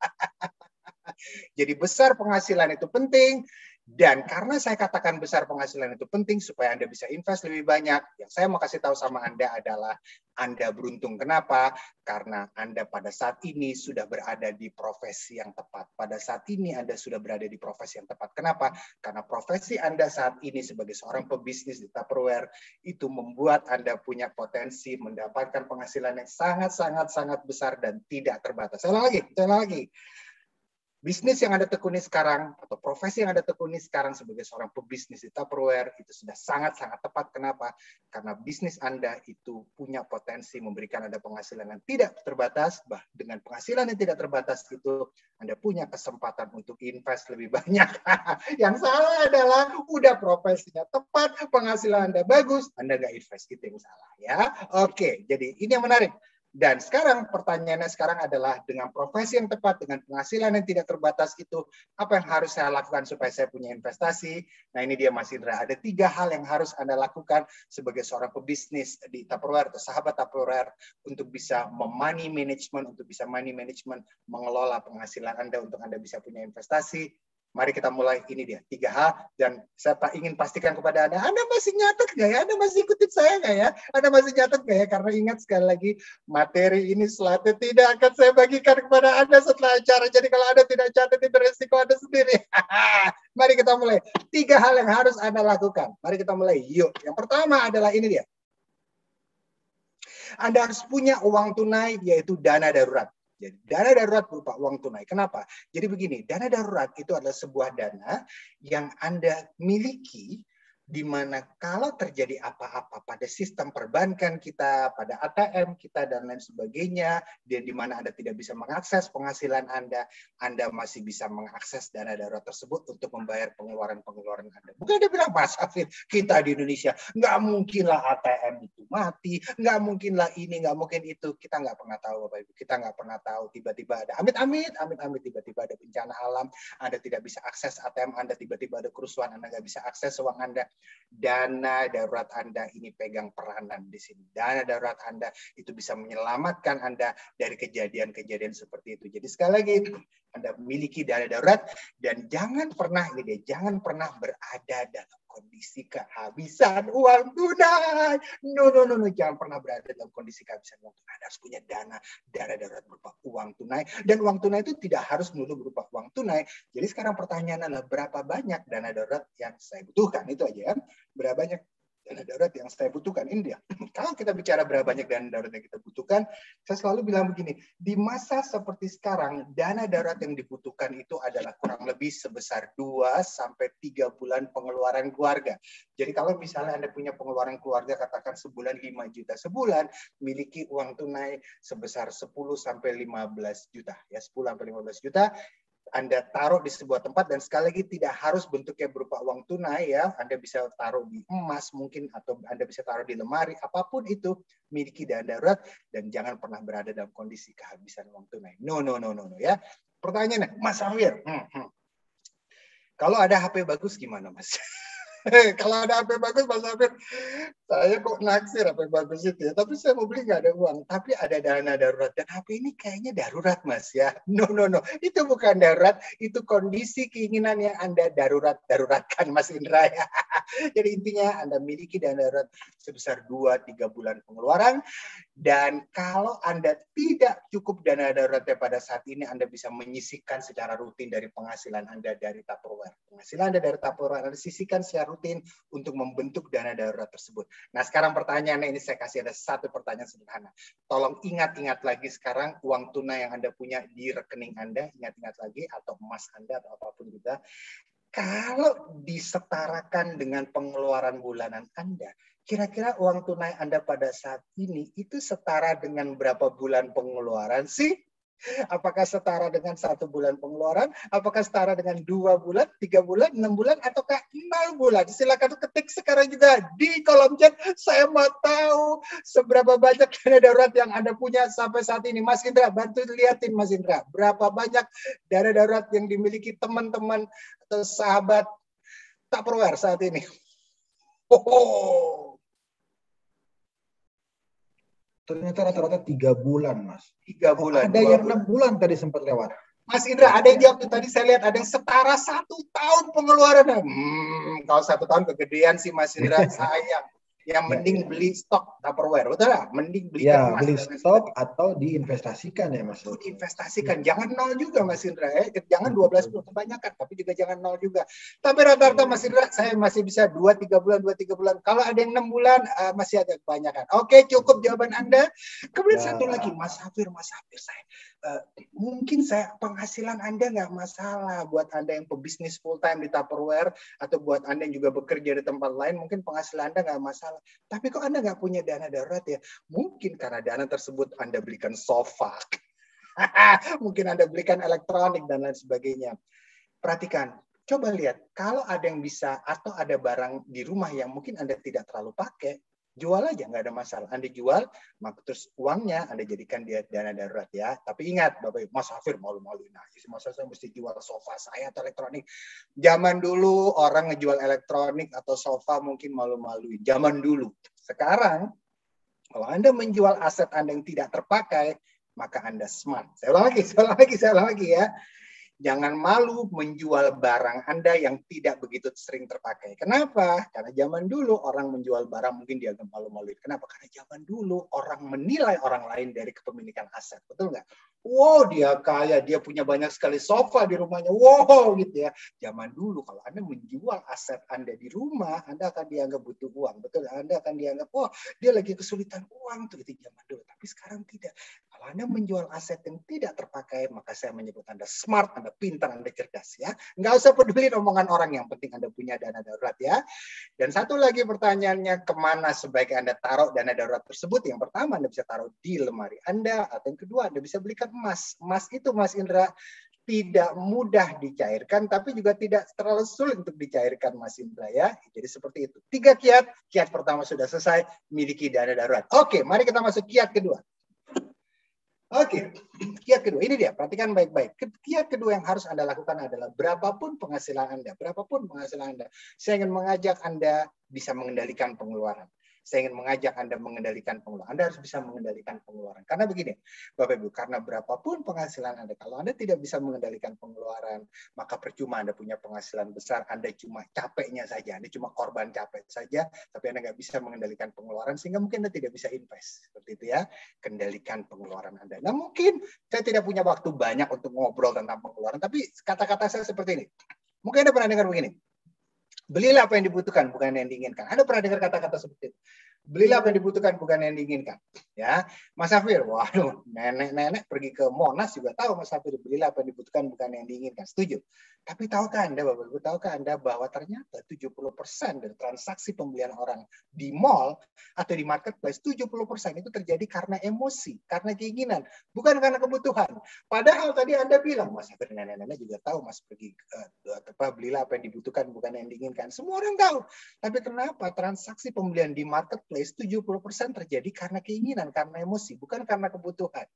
Speaker 2: [LAUGHS] Jadi besar penghasilan itu penting, dan karena saya katakan besar penghasilan itu penting supaya Anda bisa invest lebih banyak, yang saya mau kasih tahu sama Anda adalah Anda beruntung. Kenapa? Karena Anda pada saat ini sudah berada di profesi yang tepat. Pada saat ini Anda sudah berada di profesi yang tepat. Kenapa? Karena profesi Anda saat ini sebagai seorang pebisnis di Tupperware itu membuat Anda punya potensi mendapatkan penghasilan yang sangat-sangat-sangat besar dan tidak terbatas. Saya lagi, saya lagi bisnis yang Anda tekuni sekarang atau profesi yang Anda tekuni sekarang sebagai seorang pebisnis di Tupperware itu sudah sangat-sangat tepat. Kenapa? Karena bisnis Anda itu punya potensi memberikan Anda penghasilan yang tidak terbatas. Bah, dengan penghasilan yang tidak terbatas itu Anda punya kesempatan untuk invest lebih [LAUGHS] banyak. yang salah adalah udah profesinya tepat, penghasilan Anda bagus, Anda nggak invest. Itu yang salah ya. Oke, jadi ini yang menarik. Dan sekarang pertanyaannya sekarang adalah dengan profesi yang tepat, dengan penghasilan yang tidak terbatas itu, apa yang harus saya lakukan supaya saya punya investasi? Nah ini dia Mas Indra, ada tiga hal yang harus Anda lakukan sebagai seorang pebisnis di Tupperware atau sahabat Tupperware untuk bisa money management, untuk bisa money management, mengelola penghasilan Anda untuk Anda bisa punya investasi. Mari kita mulai ini dia tiga h dan saya ingin pastikan kepada anda, anda masih nyatet nggak ya? Anda masih ikutin saya nggak ya? Anda masih nyatet nggak ya? Karena ingat sekali lagi materi ini selatnya tidak akan saya bagikan kepada anda setelah acara. Jadi kalau anda tidak catat itu resiko anda sendiri. [LAUGHS] Mari kita mulai. Tiga hal yang harus anda lakukan. Mari kita mulai. Yuk. Yang pertama adalah ini dia. Anda harus punya uang tunai yaitu dana darurat. Jadi dana darurat berupa uang tunai. Kenapa? Jadi begini, dana darurat itu adalah sebuah dana yang Anda miliki di mana kalau terjadi apa-apa pada sistem perbankan kita, pada ATM kita dan lain sebagainya, dan di mana Anda tidak bisa mengakses penghasilan Anda, Anda masih bisa mengakses dana darurat tersebut untuk membayar pengeluaran-pengeluaran Anda. Bukan dia bilang, Mas Hafid, kita di Indonesia, nggak mungkinlah ATM itu mati, nggak mungkinlah ini, nggak mungkin itu. Kita nggak pernah tahu, Bapak Ibu. Kita nggak pernah tahu tiba-tiba ada amit-amit, amit-amit tiba-tiba ada bencana alam, Anda tidak bisa akses ATM Anda, tiba-tiba ada kerusuhan, Anda nggak bisa akses uang Anda dana darurat Anda ini pegang peranan di sini. Dana darurat Anda itu bisa menyelamatkan Anda dari kejadian-kejadian seperti itu. Jadi sekali lagi Anda memiliki dana darurat dan jangan pernah ini dia, jangan pernah berada dalam kondisi kehabisan uang tunai. No, no, no, no. Jangan pernah berada dalam kondisi kehabisan uang tunai. Harus punya dana, dana darurat berupa uang tunai. Dan uang tunai itu tidak harus dulu berupa uang tunai. Jadi sekarang pertanyaan adalah berapa banyak dana darurat yang saya butuhkan. Itu aja ya. Berapa banyak dana darurat yang saya butuhkan ini dia. [CLEARS THROAT] Kalau kita bicara berapa banyak dana darurat yang kita butuhkan, saya selalu bilang begini, di masa seperti sekarang, dana darurat yang dibutuhkan itu adalah kurang lebih sebesar 2 sampai 3 bulan pengeluaran keluarga. Jadi kalau misalnya Anda punya pengeluaran keluarga katakan sebulan 5 juta sebulan, miliki uang tunai sebesar 10 sampai 15 juta ya, 10 sampai 15 juta, anda taruh di sebuah tempat dan sekali lagi tidak harus bentuknya berupa uang tunai ya. Anda bisa taruh di emas mungkin atau Anda bisa taruh di lemari, apa pun itu miliki dana darurat dan jangan pernah berada dalam kondisi kehabisan uang tunai. No no no no no ya. Pertanyaannya, Mas Afir, hmm, hmm. kalau ada HP bagus gimana Mas? [LAUGHS] [LAUGHS] kalau ada HP bagus Mas Afir, saya kok naksir HP bagus itu ya. Tapi saya mau beli nggak ada uang. Tapi ada dana darurat. Dan HP ini kayaknya darurat Mas ya. [LAUGHS] No, no, no. Itu bukan darurat. Itu kondisi keinginan yang Anda darurat-daruratkan Mas Indra ya. [LAUGHS] Jadi intinya Anda miliki dana darurat sebesar 2-3 bulan pengeluaran. Dan kalau Anda tidak cukup dana daruratnya pada saat ini, Anda bisa menyisihkan secara rutin dari penghasilan Anda dari Tupperware. Penghasilan Anda dari Tupperware Anda sisihkan secara untuk membentuk dana darurat tersebut. Nah sekarang pertanyaannya ini saya kasih ada satu pertanyaan sederhana. Tolong ingat-ingat lagi sekarang uang tunai yang Anda punya di rekening Anda, ingat-ingat lagi, atau emas Anda atau apa pun juga Kalau disetarakan dengan pengeluaran bulanan Anda, kira-kira uang tunai Anda pada saat ini itu setara dengan berapa bulan pengeluaran sih? Apakah setara dengan satu bulan pengeluaran? Apakah setara dengan dua bulan, tiga bulan, enam bulan, ataukah nol bulan? Silakan ketik sekarang juga di kolom chat. Saya mau tahu seberapa banyak dana darurat yang Anda punya sampai saat ini. Mas Indra, bantu liatin Mas Indra. Berapa banyak dana darurat yang dimiliki teman-teman atau sahabat Tupperware saat ini? Oh,
Speaker 1: Ternyata rata-rata tiga bulan, Mas.
Speaker 2: Tiga bulan.
Speaker 1: Ada yang enam bulan tadi sempat lewat.
Speaker 2: Mas Indra, ada yang jawab tadi saya lihat ada yang setara satu tahun pengeluaran. Hmm, kalau satu tahun kegedean sih Mas Indra, [LAUGHS] sayang yang ya, mending ya. beli stok Tupperware, betul lah? Mending
Speaker 1: beli ya, beli stok atau diinvestasikan ya Mas.
Speaker 2: Diinvestasikan, ya. jangan nol juga Mas Indra ya. Jangan 12 bulan kebanyakan, tapi juga jangan nol juga. Tapi rata-rata Mas Indra saya masih bisa 2 3 bulan, 2 3 bulan. Kalau ada yang 6 bulan uh, masih ada kebanyakan. Oke, cukup jawaban Anda. Kemudian ya. satu lagi Mas Hafir, Mas Hafir saya uh, mungkin saya penghasilan Anda nggak masalah buat Anda yang pebisnis full time di Tupperware atau buat Anda yang juga bekerja di tempat lain mungkin penghasilan Anda nggak masalah. Tapi kok Anda nggak punya dana darurat ya? Mungkin karena dana tersebut Anda belikan sofa, [LAUGHS] mungkin Anda belikan elektronik dan lain sebagainya. Perhatikan, coba lihat kalau ada yang bisa atau ada barang di rumah yang mungkin Anda tidak terlalu pakai, jual aja nggak ada masalah. Anda jual, maka terus uangnya Anda jadikan dia dana darurat ya. Tapi ingat, Bapak Mas Hafir malu-maluin nah, masa saya mesti jual sofa saya atau elektronik. Zaman dulu orang ngejual elektronik atau sofa mungkin malu-maluin. Zaman dulu. Sekarang kalau Anda menjual aset Anda yang tidak terpakai, maka Anda smart. Saya lagi, saya lagi, saya lagi ya. Jangan malu menjual barang Anda yang tidak begitu sering terpakai. Kenapa? Karena zaman dulu orang menjual barang mungkin dia malu-maluin. Kenapa? Karena zaman dulu orang menilai orang lain dari kepemilikan aset. Betul nggak? Wow, dia kaya, dia punya banyak sekali sofa di rumahnya. Wow, gitu ya. Zaman dulu kalau Anda menjual aset Anda di rumah, Anda akan dianggap butuh uang. Betul? Anda akan dianggap, wah, dia lagi kesulitan uang tuh itu zaman dulu. Tapi sekarang tidak. Kalau Anda menjual aset yang tidak terpakai, maka saya menyebut Anda smart, Anda pintar, Anda cerdas ya. Nggak usah peduli omongan orang, yang penting Anda punya dana darurat ya. Dan satu lagi pertanyaannya, ke mana sebaiknya Anda taruh dana darurat tersebut? Yang pertama, Anda bisa taruh di lemari Anda, atau yang kedua, Anda bisa belikan emas. Emas itu, Mas Indra, tidak mudah dicairkan, tapi juga tidak terlalu sulit untuk dicairkan, Mas Indra ya. Jadi seperti itu. Tiga kiat, kiat pertama sudah selesai, miliki dana darurat. Oke, mari kita masuk kiat kedua. Oke, kiat kedua ini dia. Perhatikan baik-baik. Kiat kedua yang harus Anda lakukan adalah berapapun penghasilan Anda, berapapun penghasilan Anda, saya ingin mengajak Anda bisa mengendalikan pengeluaran saya ingin mengajak Anda mengendalikan pengeluaran. Anda harus bisa mengendalikan pengeluaran. Karena begini, Bapak Ibu, karena berapapun penghasilan Anda, kalau Anda tidak bisa mengendalikan pengeluaran, maka percuma Anda punya penghasilan besar, Anda cuma capeknya saja, Anda cuma korban capek saja, tapi Anda nggak bisa mengendalikan pengeluaran, sehingga mungkin Anda tidak bisa invest. Seperti itu ya, kendalikan pengeluaran Anda. Nah mungkin saya tidak punya waktu banyak untuk ngobrol tentang pengeluaran, tapi kata-kata saya seperti ini. Mungkin Anda pernah dengar begini, Belilah apa yang dibutuhkan, bukan yang diinginkan. Anda pernah dengar kata-kata seperti itu? Belilah apa yang dibutuhkan, bukan yang diinginkan. Ya, Mas Hafir, waduh, nenek-nenek pergi ke Monas juga tahu Mas Hafir, belilah apa yang dibutuhkan, bukan yang diinginkan. Setuju. Tapi tahukah Anda, Bapak Ibu, tahukah Anda bahwa ternyata 70% dari transaksi pembelian orang di mall atau di marketplace, 70% itu terjadi karena emosi, karena keinginan, bukan karena kebutuhan. Padahal tadi Anda bilang, Mas Hafir, nenek-nenek juga tahu Mas pergi, uh, apa, belilah apa yang dibutuhkan, bukan yang diinginkan. Semua orang tahu. Tapi kenapa transaksi pembelian di marketplace 70% terjadi karena keinginan, karena emosi, bukan karena kebutuhan.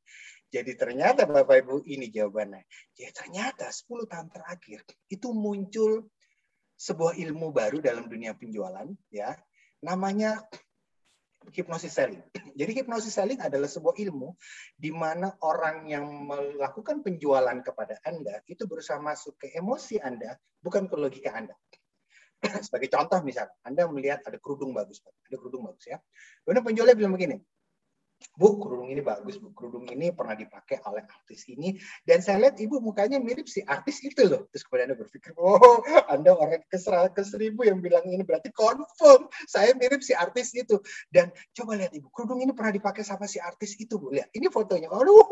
Speaker 2: Jadi ternyata Bapak Ibu ini jawabannya. Ya ternyata 10 tahun terakhir itu muncul sebuah ilmu baru dalam dunia penjualan ya. Namanya hipnosis selling. Jadi hipnosis selling adalah sebuah ilmu di mana orang yang melakukan penjualan kepada Anda itu berusaha masuk ke emosi Anda, bukan ke logika Anda. [CLEARS THROAT] Sebagai contoh misalnya, Anda melihat ada kerudung bagus, ada kerudung bagus ya. Kemudian penjualnya bilang begini, Bu, kerudung ini bagus, Bu. Kerudung ini pernah dipakai oleh artis ini. Dan saya lihat Ibu mukanya mirip si artis itu loh. Terus kemudian Anda berpikir, oh, Anda orang ke, ke seribu yang bilang ini berarti confirm. Saya mirip si artis itu. Dan coba lihat Ibu, kerudung ini pernah dipakai sama si artis itu, Bu. Lihat, ini fotonya. Aduh.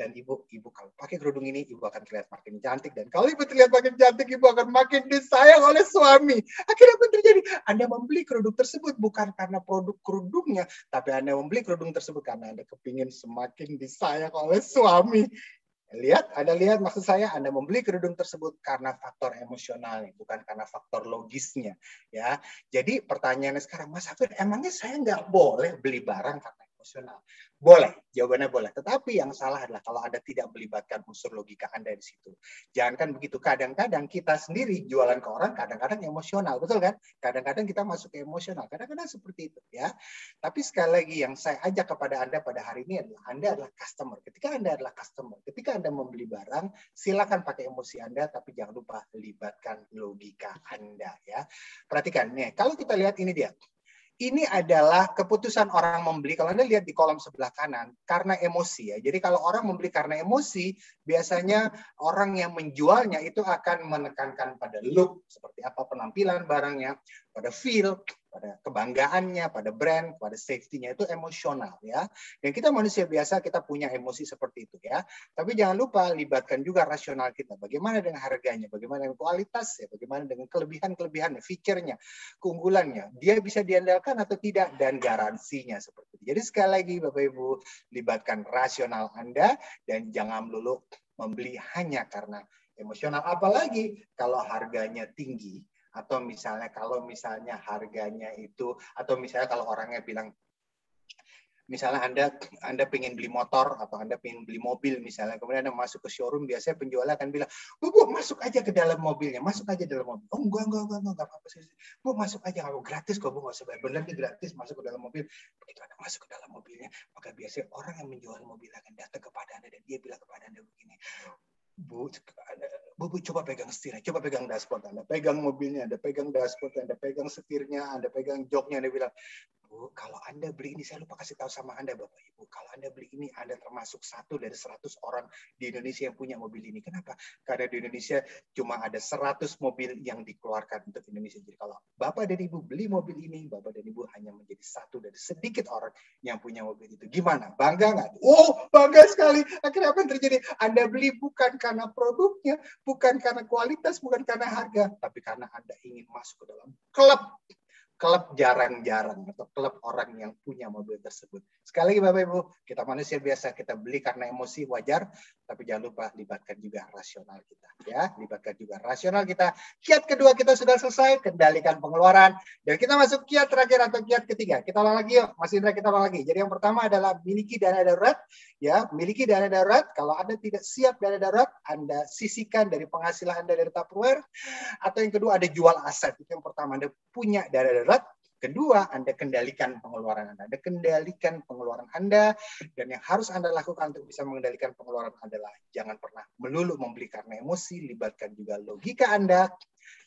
Speaker 2: Dan Ibu, Ibu kalau pakai kerudung ini, Ibu akan terlihat makin cantik. Dan kalau Ibu terlihat makin cantik, Ibu akan makin disayang oleh suami. Akhirnya apa terjadi? Anda membeli kerudung tersebut bukan karena produk kerudungnya, tapi Anda membeli kerudung tersebut karena Anda kepingin semakin disayang oleh suami. Lihat, Anda lihat maksud saya Anda membeli kerudung tersebut karena faktor emosional, bukan karena faktor logisnya. Ya, jadi pertanyaannya sekarang, Mas Hafir, emangnya saya nggak boleh beli barang karena emosional? Boleh, jawabannya boleh. Tetapi yang salah adalah kalau Anda tidak melibatkan unsur logika Anda di situ. Jangan kan begitu. Kadang-kadang kita sendiri jualan ke orang kadang-kadang emosional, betul kan? Kadang-kadang kita masuk ke emosional. Kadang-kadang seperti itu ya. Tapi sekali lagi yang saya ajak kepada Anda pada hari ini adalah Anda adalah customer. Ketika Anda adalah customer, ketika Anda membeli barang, silakan pakai emosi Anda tapi jangan lupa libatkan logika Anda ya. Perhatikan nih, kalau kita lihat ini dia ini adalah keputusan orang membeli. Kalau Anda lihat di kolom sebelah kanan, karena emosi ya. Jadi kalau orang membeli karena emosi, biasanya orang yang menjualnya itu akan menekankan pada look, seperti apa penampilan barangnya, pada feel, pada kebanggaannya, pada brand, pada safety-nya itu emosional ya. Dan kita manusia biasa kita punya emosi seperti itu ya. Tapi jangan lupa libatkan juga rasional kita. Bagaimana dengan harganya, bagaimana dengan kualitas ya, bagaimana dengan kelebihan-kelebihannya, fiturnya, keunggulannya. Dia bisa diandalkan atau tidak dan garansinya seperti itu. Jadi sekali lagi Bapak Ibu libatkan rasional Anda dan jangan melulu membeli hanya karena emosional apalagi kalau harganya tinggi atau misalnya kalau misalnya harganya itu atau misalnya kalau orangnya bilang misalnya Anda Anda pengen beli motor atau Anda pengen beli mobil misalnya kemudian Anda masuk ke showroom biasanya penjual akan bilang Bu, bu masuk aja ke dalam mobilnya masuk aja dalam mobil. Oh enggak enggak enggak enggak, apa-apa sih Bu masuk aja kalau gratis kok Bu nggak usah bayar. Benar gratis masuk ke dalam mobil. Begitu Anda masuk ke dalam mobilnya maka biasanya orang yang menjual mobil akan datang kepada Anda dan dia bilang kepada Anda begini Bu, Bu, Bu coba pegang setirnya, coba pegang dashboard Anda, pegang mobilnya, Anda pegang dashboard Anda, pegang setirnya, Anda pegang joknya, Anda bilang, Bu, kalau Anda beli ini, saya lupa kasih tahu sama Anda, Bapak Ibu. Kalau Anda beli ini, Anda termasuk satu dari 100 orang di Indonesia yang punya mobil ini. Kenapa? Karena di Indonesia cuma ada 100 mobil yang dikeluarkan untuk Indonesia. Jadi kalau Bapak dan Ibu beli mobil ini, Bapak dan Ibu hanya menjadi satu dari sedikit orang yang punya mobil itu. Gimana? Bangga nggak? Oh, bangga sekali. Akhirnya apa yang terjadi? Anda beli bukan karena produknya, bukan karena kualitas, bukan karena harga, tapi karena Anda ingin masuk ke dalam klub klub jarang-jarang atau klub orang yang punya mobil tersebut. Sekali lagi Bapak Ibu, kita manusia biasa, kita beli karena emosi wajar, tapi jangan lupa libatkan juga rasional kita. Ya, libatkan juga rasional kita. Kiat kedua kita sudah selesai, kendalikan pengeluaran. Dan kita masuk kiat terakhir atau kiat ketiga. Kita ulang lagi yuk, Mas Indra kita ulang lagi. Jadi yang pertama adalah miliki dana darurat. Ya, miliki dana darurat. Kalau Anda tidak siap dana darurat, Anda sisihkan dari penghasilan Anda dari Tupperware. Atau yang kedua ada jual aset. Itu yang pertama, Anda punya dana darurat Kedua, Anda kendalikan pengeluaran Anda. Anda kendalikan pengeluaran Anda. Dan yang harus Anda lakukan untuk bisa mengendalikan pengeluaran adalah jangan pernah melulu membeli karena emosi, libatkan juga logika Anda.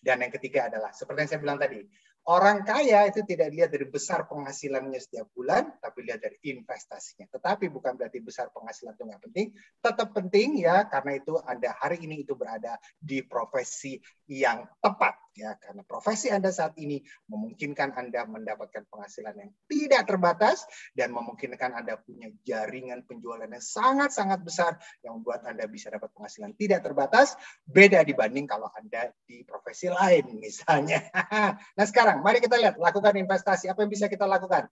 Speaker 2: Dan yang ketiga adalah, seperti yang saya bilang tadi, Orang kaya itu tidak dilihat dari besar penghasilannya setiap bulan, tapi lihat dari investasinya. Tetapi bukan berarti besar penghasilan itu nggak penting. Tetap penting ya, karena itu Anda hari ini itu berada di profesi yang tepat ya karena profesi Anda saat ini memungkinkan Anda mendapatkan penghasilan yang tidak terbatas dan memungkinkan Anda punya jaringan penjualan yang sangat-sangat besar yang membuat Anda bisa dapat penghasilan tidak terbatas beda dibanding kalau Anda di profesi lain [LAUGHS] misalnya. nah, sekarang mari kita lihat lakukan investasi apa yang bisa kita lakukan.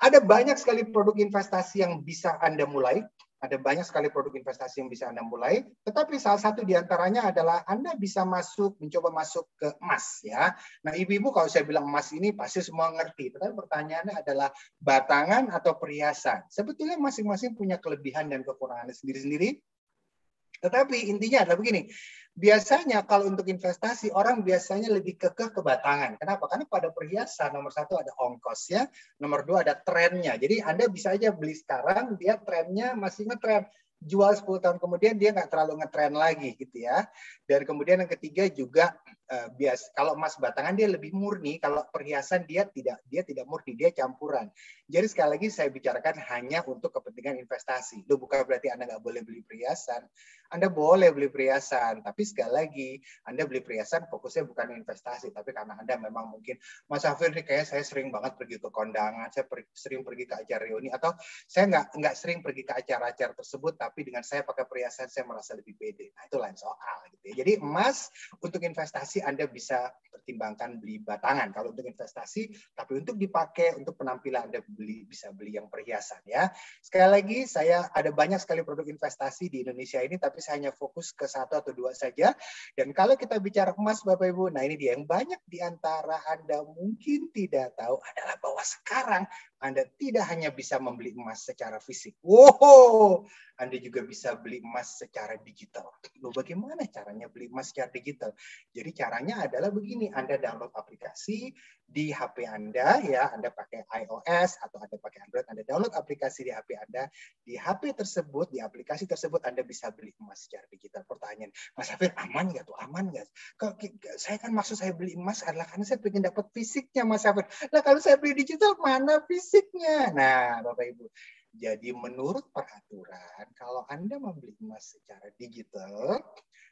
Speaker 2: Ada banyak sekali produk investasi yang bisa Anda mulai ada banyak sekali produk investasi yang bisa Anda mulai, tetapi salah satu di antaranya adalah Anda bisa masuk, mencoba masuk ke emas ya. Nah, ibu-ibu kalau saya bilang emas ini pasti semua ngerti, tetapi pertanyaannya adalah batangan atau perhiasan. Sebetulnya masing-masing punya kelebihan dan kekurangannya sendiri-sendiri. Tetapi intinya adalah begini, biasanya kalau untuk investasi orang biasanya lebih kekeh ke batangan. Kenapa? Karena pada perhiasan nomor satu ada ongkosnya, nomor dua ada trennya. Jadi Anda bisa aja beli sekarang, dia trennya masih ngetren. jual 10 tahun kemudian dia nggak terlalu ngetren lagi gitu ya. Dan kemudian yang ketiga juga uh, bias kalau emas batangan dia lebih murni, kalau perhiasan dia tidak dia tidak murni, dia campuran. Jadi sekali lagi saya bicarakan hanya untuk kepentingan investasi. Itu bukan berarti Anda nggak boleh beli perhiasan. Anda boleh beli perhiasan, tapi sekali lagi Anda beli perhiasan fokusnya bukan investasi, tapi karena Anda memang mungkin Mas Hafir nih kayak saya sering banget pergi ke kondangan, saya per, sering pergi ke acara reuni atau saya nggak nggak sering pergi ke acara-acara tersebut, tapi dengan saya pakai perhiasan saya merasa lebih pede. Nah itu lain soal gitu ya. Jadi emas untuk investasi Anda bisa pertimbangkan beli batangan kalau untuk investasi, tapi untuk dipakai untuk penampilan Anda beli bisa beli yang perhiasan ya. Sekali lagi saya ada banyak sekali produk investasi di Indonesia ini, tapi saya hanya fokus ke satu atau dua saja. Dan kalau kita bicara emas, Bapak Ibu, nah ini dia yang banyak di antara Anda mungkin tidak tahu adalah bahwa sekarang Anda tidak hanya bisa membeli emas secara fisik. Wow, Anda juga bisa beli emas secara digital. Loh, bagaimana caranya beli emas secara digital? Jadi caranya adalah begini, Anda download aplikasi di HP Anda ya, Anda pakai iOS atau Anda pakai Android, Anda download aplikasi di HP Anda. Di HP tersebut, di aplikasi tersebut Anda bisa beli emas secara digital. Pertanyaan, Mas Hafir aman nggak tuh? Aman nggak? Saya kan maksud saya beli emas adalah karena saya ingin dapat fisiknya Mas Hafir. Nah kalau saya beli digital mana fisiknya? Nah Bapak Ibu, jadi menurut peraturan kalau Anda membeli emas secara digital,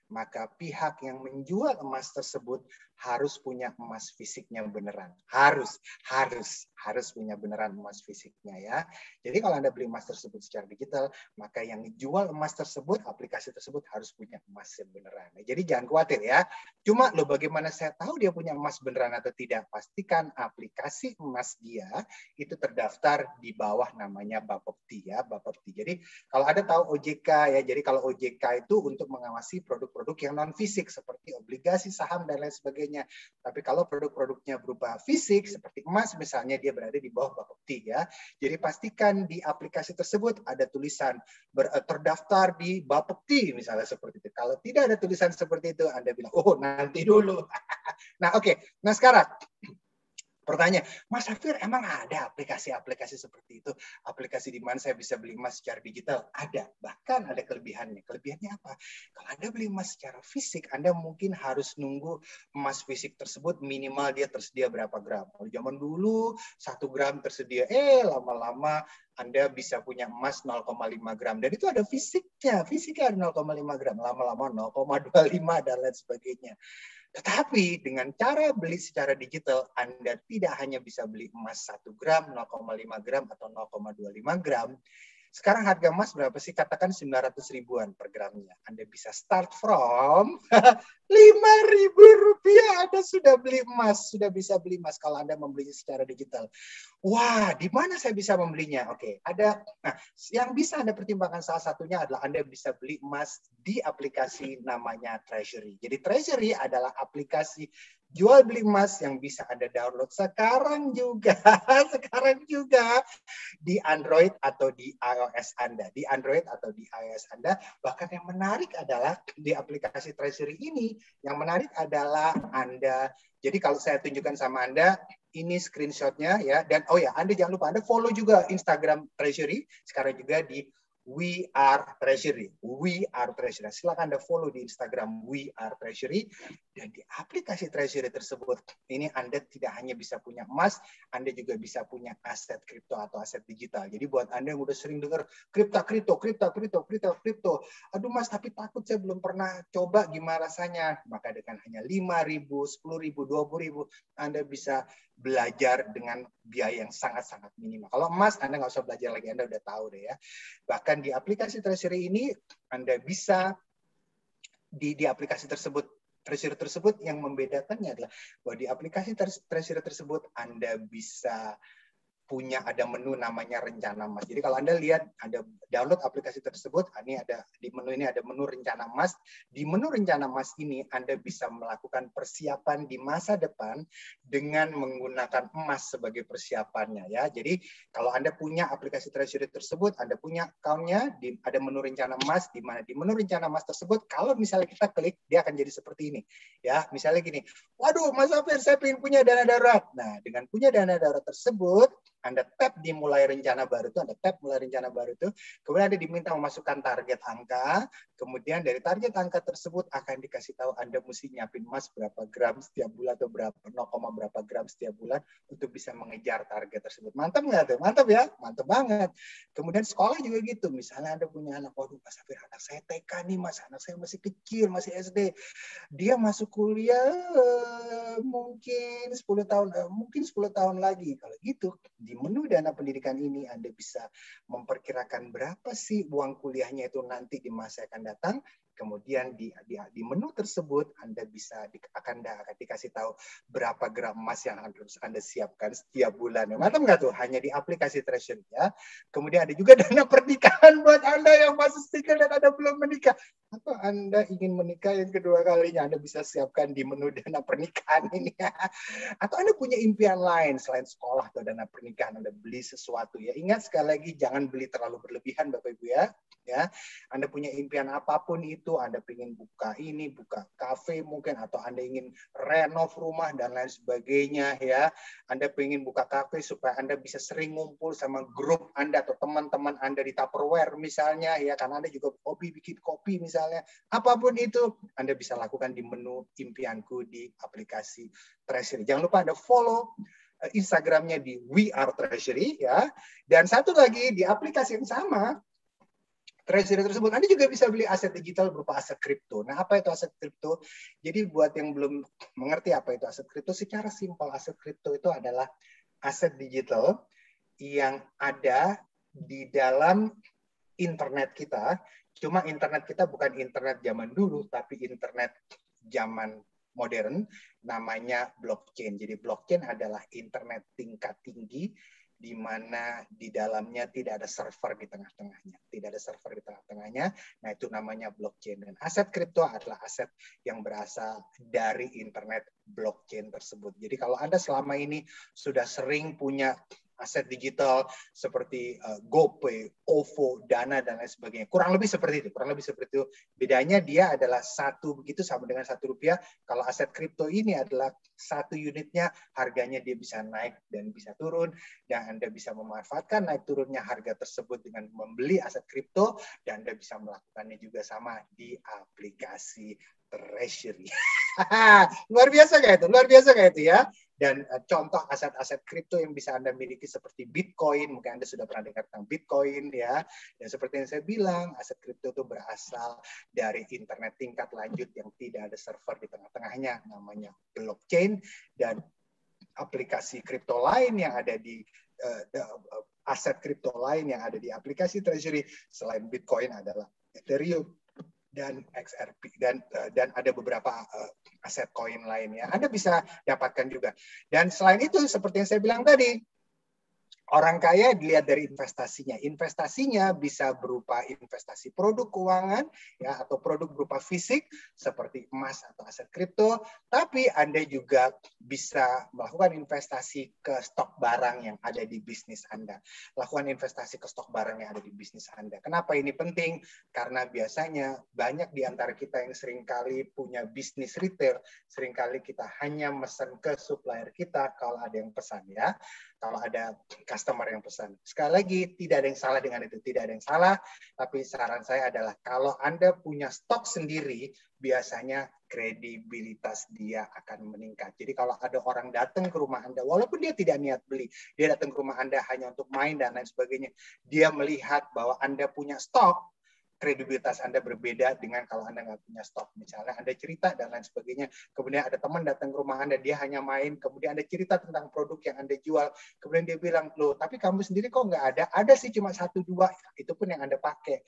Speaker 2: maka pihak yang menjual emas tersebut harus punya emas fisiknya beneran. Harus, harus, harus punya beneran emas fisiknya ya. Jadi kalau Anda beli emas tersebut secara digital, maka yang jual emas tersebut, aplikasi tersebut harus punya emas yang beneran. Nah, jadi jangan khawatir ya. Cuma lo bagaimana saya tahu dia punya emas beneran atau tidak? Pastikan aplikasi emas dia itu terdaftar di bawah namanya Bapepti ya, Bapepti. Jadi kalau ada tahu OJK ya, jadi kalau OJK itu untuk mengawasi produk-produk yang non fisik seperti obligasi, saham dan lain sebagainya sebagainya. Tapi kalau produk-produknya berupa fisik seperti emas misalnya dia berada di bawah Bapepti ya. Jadi pastikan di aplikasi tersebut ada tulisan ber, eh, terdaftar di Bapepti misalnya seperti itu. Kalau tidak ada tulisan seperti itu Anda bilang oh nanti dulu. [LAUGHS] nah oke. Okay. Nah sekarang Pertanyaan, Mas Hafir emang ada aplikasi-aplikasi seperti itu? Aplikasi di mana saya bisa beli emas secara digital? Ada, bahkan ada kelebihannya. Kelebihannya apa? Kalau Anda beli emas secara fisik, Anda mungkin harus nunggu emas fisik tersebut minimal dia tersedia berapa gram. Kalau zaman dulu satu gram tersedia, eh lama-lama anda bisa punya emas 0,5 gram dan itu ada fisiknya, fisiknya ada 0,5 gram, lama-lama 0,25 dan lain sebagainya. Tetapi dengan cara beli secara digital, Anda tidak hanya bisa beli emas 1 gram, 0,5 gram, atau 0,25 gram, sekarang harga emas berapa sih? Katakan 900 ribuan per gramnya. Anda bisa start from [LAUGHS] 5 ribu rupiah. Anda sudah beli emas, sudah bisa beli emas kalau Anda membelinya secara digital. Wah, di mana saya bisa membelinya? Oke, ada. Nah, yang bisa Anda pertimbangkan salah satunya adalah Anda bisa beli emas di aplikasi namanya Treasury. Jadi Treasury adalah aplikasi jual beli emas yang bisa Anda download sekarang juga, [LAUGHS] sekarang juga di Android atau di iOS Anda, di Android atau di iOS Anda. Bahkan yang menarik adalah di aplikasi Treasury ini, yang menarik adalah Anda. Jadi kalau saya tunjukkan sama Anda, ini screenshotnya ya. Dan oh ya, Anda jangan lupa Anda follow juga Instagram Treasury sekarang juga di We Are Treasury. We Are Treasury. Silakan Anda follow di Instagram We Are Treasury dan di aplikasi Treasury tersebut ini Anda tidak hanya bisa punya emas, Anda juga bisa punya aset kripto atau aset digital. Jadi buat Anda yang udah sering dengar kripto, kripto, kripto, kripto, kripto, kripto, aduh Mas tapi takut saya belum pernah coba gimana rasanya. Maka dengan hanya 5.000, 10.000, 20.000 Anda bisa belajar dengan biaya yang sangat-sangat minimal. Kalau emas, Anda nggak usah belajar lagi, Anda udah tahu deh ya. Bahkan di aplikasi Treasury ini, Anda bisa di, di aplikasi tersebut Treasury tersebut yang membedakannya adalah bahwa di aplikasi Treasury tersebut Anda bisa punya ada menu namanya rencana emas. Jadi kalau Anda lihat ada download aplikasi tersebut, ini ada di menu ini ada menu rencana emas. Di menu rencana emas ini Anda bisa melakukan persiapan di masa depan dengan menggunakan emas sebagai persiapannya ya. Jadi kalau Anda punya aplikasi treasury tersebut, Anda punya account-nya di ada menu rencana emas di mana di menu rencana emas tersebut kalau misalnya kita klik dia akan jadi seperti ini. Ya, misalnya gini. Waduh, Mas Afir saya ingin punya dana darurat. Nah, dengan punya dana darurat tersebut Anda tap di mulai rencana baru itu, Anda tap mulai rencana baru itu, kemudian Anda diminta memasukkan target angka, kemudian dari target angka tersebut akan dikasih tahu Anda mesti nyiapin emas berapa gram setiap bulan atau berapa 0, berapa gram setiap bulan untuk bisa mengejar target tersebut. Mantap nggak tuh? Mantap ya? Mantap banget. Kemudian sekolah juga gitu. Misalnya Anda punya anak, waduh Mas Safir, anak saya TK nih Mas, anak saya masih kecil, masih SD. Dia masuk kuliah eh, mungkin 10 tahun, eh, mungkin 10 tahun lagi. Kalau gitu, di menu dana pendidikan ini Anda bisa memperkirakan berapa sih uang kuliahnya itu nanti di masa yang akan datang kemudian di, di, di menu tersebut Anda bisa di, akan, akan dikasih tahu berapa gram emas yang harus Anda siapkan setiap bulan. Mantap nggak tuh? Hanya di aplikasi Treasury ya. Kemudian ada juga [LAUGHS] dana pernikahan buat Anda yang masih single dan Anda belum menikah. Atau Anda ingin menikah yang kedua kalinya, Anda bisa siapkan di menu dana pernikahan [LAUGHS] ini. Ya. Atau Anda punya impian lain selain sekolah atau dana pernikahan, Anda beli sesuatu ya. Ingat sekali lagi, jangan beli terlalu berlebihan Bapak Ibu ya. ya. Anda punya impian apa pun itu, itu Anda ingin buka ini, buka kafe mungkin, atau Anda ingin renov rumah dan lain sebagainya ya. Anda ingin buka kafe supaya Anda bisa sering ngumpul sama grup Anda atau teman-teman Anda di Tupperware misalnya ya, karena Anda juga hobi bikin kopi misalnya. Apa pun itu Anda bisa lakukan di menu impianku di aplikasi Treasury. Jangan lupa Anda follow eh, Instagramnya di We Are Treasury ya. Dan satu lagi di aplikasi yang sama treasury tersebut. Anda juga bisa beli aset digital berupa aset kripto. Nah, apa itu aset kripto? Jadi buat yang belum mengerti apa itu aset kripto, secara simpel aset kripto itu adalah aset digital yang ada di dalam internet kita. Cuma internet kita bukan internet zaman dulu, tapi internet zaman modern namanya blockchain. Jadi blockchain adalah internet tingkat tinggi di mana di dalamnya tidak ada server di tengah-tengahnya. Tidak ada server di tengah-tengahnya. Nah, itu namanya blockchain. Dan aset kripto adalah aset yang berasal dari internet blockchain tersebut. Jadi kalau Anda selama ini sudah sering punya aset digital seperti uh, GoPay, OVO, Dana dan lain sebagainya. Kurang lebih seperti itu. Kurang lebih seperti itu. Bedanya dia adalah satu begitu sama dengan satu rupiah. Kalau aset kripto ini adalah satu unitnya harganya dia bisa naik dan bisa turun dan Anda bisa memanfaatkan naik turunnya harga tersebut dengan membeli aset kripto dan Anda bisa melakukannya juga sama di aplikasi treasury. [LAUGHS] Luar biasa kayak itu, luar biasa kayak itu ya. Dan uh, contoh aset-aset kripto yang bisa Anda miliki seperti Bitcoin, mungkin Anda sudah pernah dengar tentang Bitcoin ya. Dan seperti yang saya bilang, aset kripto itu berasal dari internet tingkat lanjut yang tidak ada server di tengah-tengahnya, namanya blockchain dan aplikasi kripto lain yang ada di uh, aset kripto lain yang ada di aplikasi treasury selain Bitcoin adalah Ethereum, dan XRP dan uh, dan ada beberapa uh, aset koin lainnya. Anda bisa dapatkan juga. Dan selain itu seperti yang saya bilang tadi, Orang kaya dilihat dari investasinya. Investasinya bisa berupa investasi produk keuangan ya atau produk berupa fisik seperti emas atau aset kripto, tapi Anda juga bisa melakukan investasi ke stok barang yang ada di bisnis Anda. Lakukan investasi ke stok barang yang ada di bisnis Anda. Kenapa ini penting? Karena biasanya banyak di antara kita yang sering kali punya bisnis retail, sering kali kita hanya mesen ke supplier kita kalau ada yang pesan ya kalau ada customer yang pesan. Sekali lagi, tidak ada yang salah dengan itu. Tidak ada yang salah, tapi saran saya adalah kalau Anda punya stok sendiri, biasanya kredibilitas dia akan meningkat. Jadi kalau ada orang datang ke rumah Anda, walaupun dia tidak niat beli, dia datang ke rumah Anda hanya untuk main dan lain sebagainya, dia melihat bahwa Anda punya stok, kredibilitas Anda berbeda dengan kalau Anda nggak punya stok. Misalnya Anda cerita dan lain sebagainya, kemudian ada teman datang ke rumah Anda, dia hanya main, kemudian Anda cerita tentang produk yang Anda jual, kemudian dia bilang, loh tapi kamu sendiri kok nggak ada? Ada sih cuma satu dua, itu pun yang Anda pakai.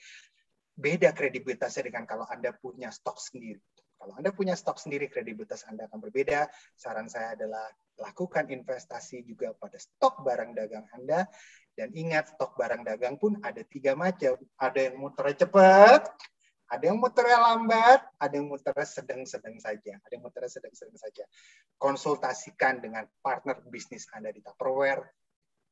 Speaker 2: Beda kredibilitasnya dengan kalau Anda punya stok sendiri. Kalau Anda punya stok sendiri, kredibilitas Anda akan berbeda. Saran saya adalah lakukan investasi juga pada stok barang dagang Anda dan ingat, stok barang dagang pun ada tiga macam. Ada yang muternya cepat, ada yang muternya lambat, ada yang muternya sedang-sedang saja. Ada yang muternya sedang-sedang saja. Konsultasikan dengan partner bisnis Anda di Tupperware.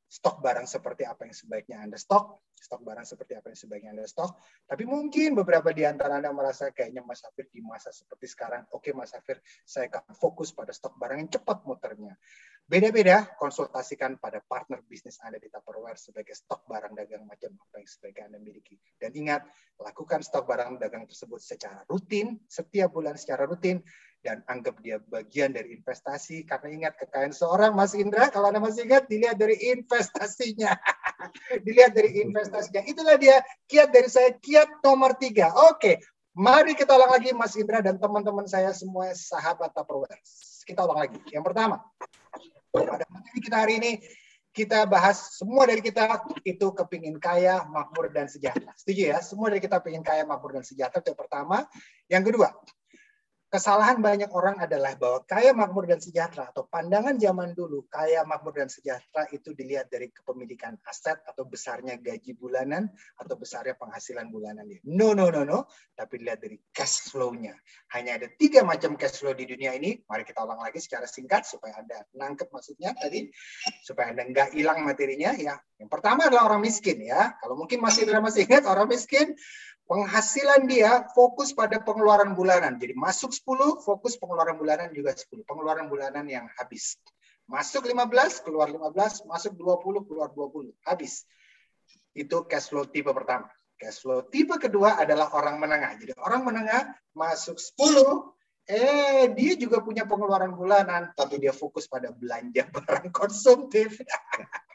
Speaker 2: Stok barang seperti apa yang sebaiknya Anda stok, stok barang seperti apa yang sebaiknya Anda stok. Tapi mungkin beberapa di antara Anda merasa kayaknya Mas Safir di masa seperti sekarang, oke okay, Mas Safir, saya akan fokus pada stok barang yang cepat muternya. Beda-beda, konsultasikan pada partner bisnis Anda di Tupperware sebagai stok barang dagang macam apa yang sebaiknya Anda miliki. Dan ingat, lakukan stok barang dagang tersebut secara rutin, setiap bulan secara rutin, dan anggap dia bagian dari investasi. Karena ingat, kekayaan seorang Mas Indra, kalau Anda masih ingat, dilihat dari investasinya. [LAUGHS] dilihat dari investasinya. Itulah dia kiat dari saya, kiat nomor tiga. Oke, mari kita ulang lagi Mas Indra dan teman-teman saya semua sahabat Tupperware. Kita ulang lagi. Yang pertama, pada materi kita hari ini kita bahas semua dari kita itu kepingin kaya, makmur dan sejahtera. Setuju ya? Semua dari kita pengen kaya, makmur dan sejahtera itu yang pertama. Yang kedua, kesalahan banyak orang adalah bahwa kaya makmur dan sejahtera atau pandangan zaman dulu kaya makmur dan sejahtera itu dilihat dari kepemilikan aset atau besarnya gaji bulanan atau besarnya penghasilan bulanan dia. No no no no, tapi dilihat dari cash flow-nya. Hanya ada tiga macam cash flow di dunia ini. Mari kita ulang lagi secara singkat supaya anda nangkep maksudnya tadi supaya anda nggak hilang materinya ya. Yang pertama adalah orang miskin ya. Kalau mungkin masih masih ingat orang miskin penghasilan dia fokus pada pengeluaran bulanan. Jadi masuk 10, fokus pengeluaran bulanan juga 10. Pengeluaran bulanan yang habis. Masuk 15, keluar 15, masuk 20, keluar 20. Habis. Itu cash flow tipe pertama. Cash flow tipe kedua adalah orang menengah. Jadi orang menengah masuk 10, eh dia juga punya pengeluaran bulanan, tapi dia fokus pada belanja barang konsumtif. [LAUGHS]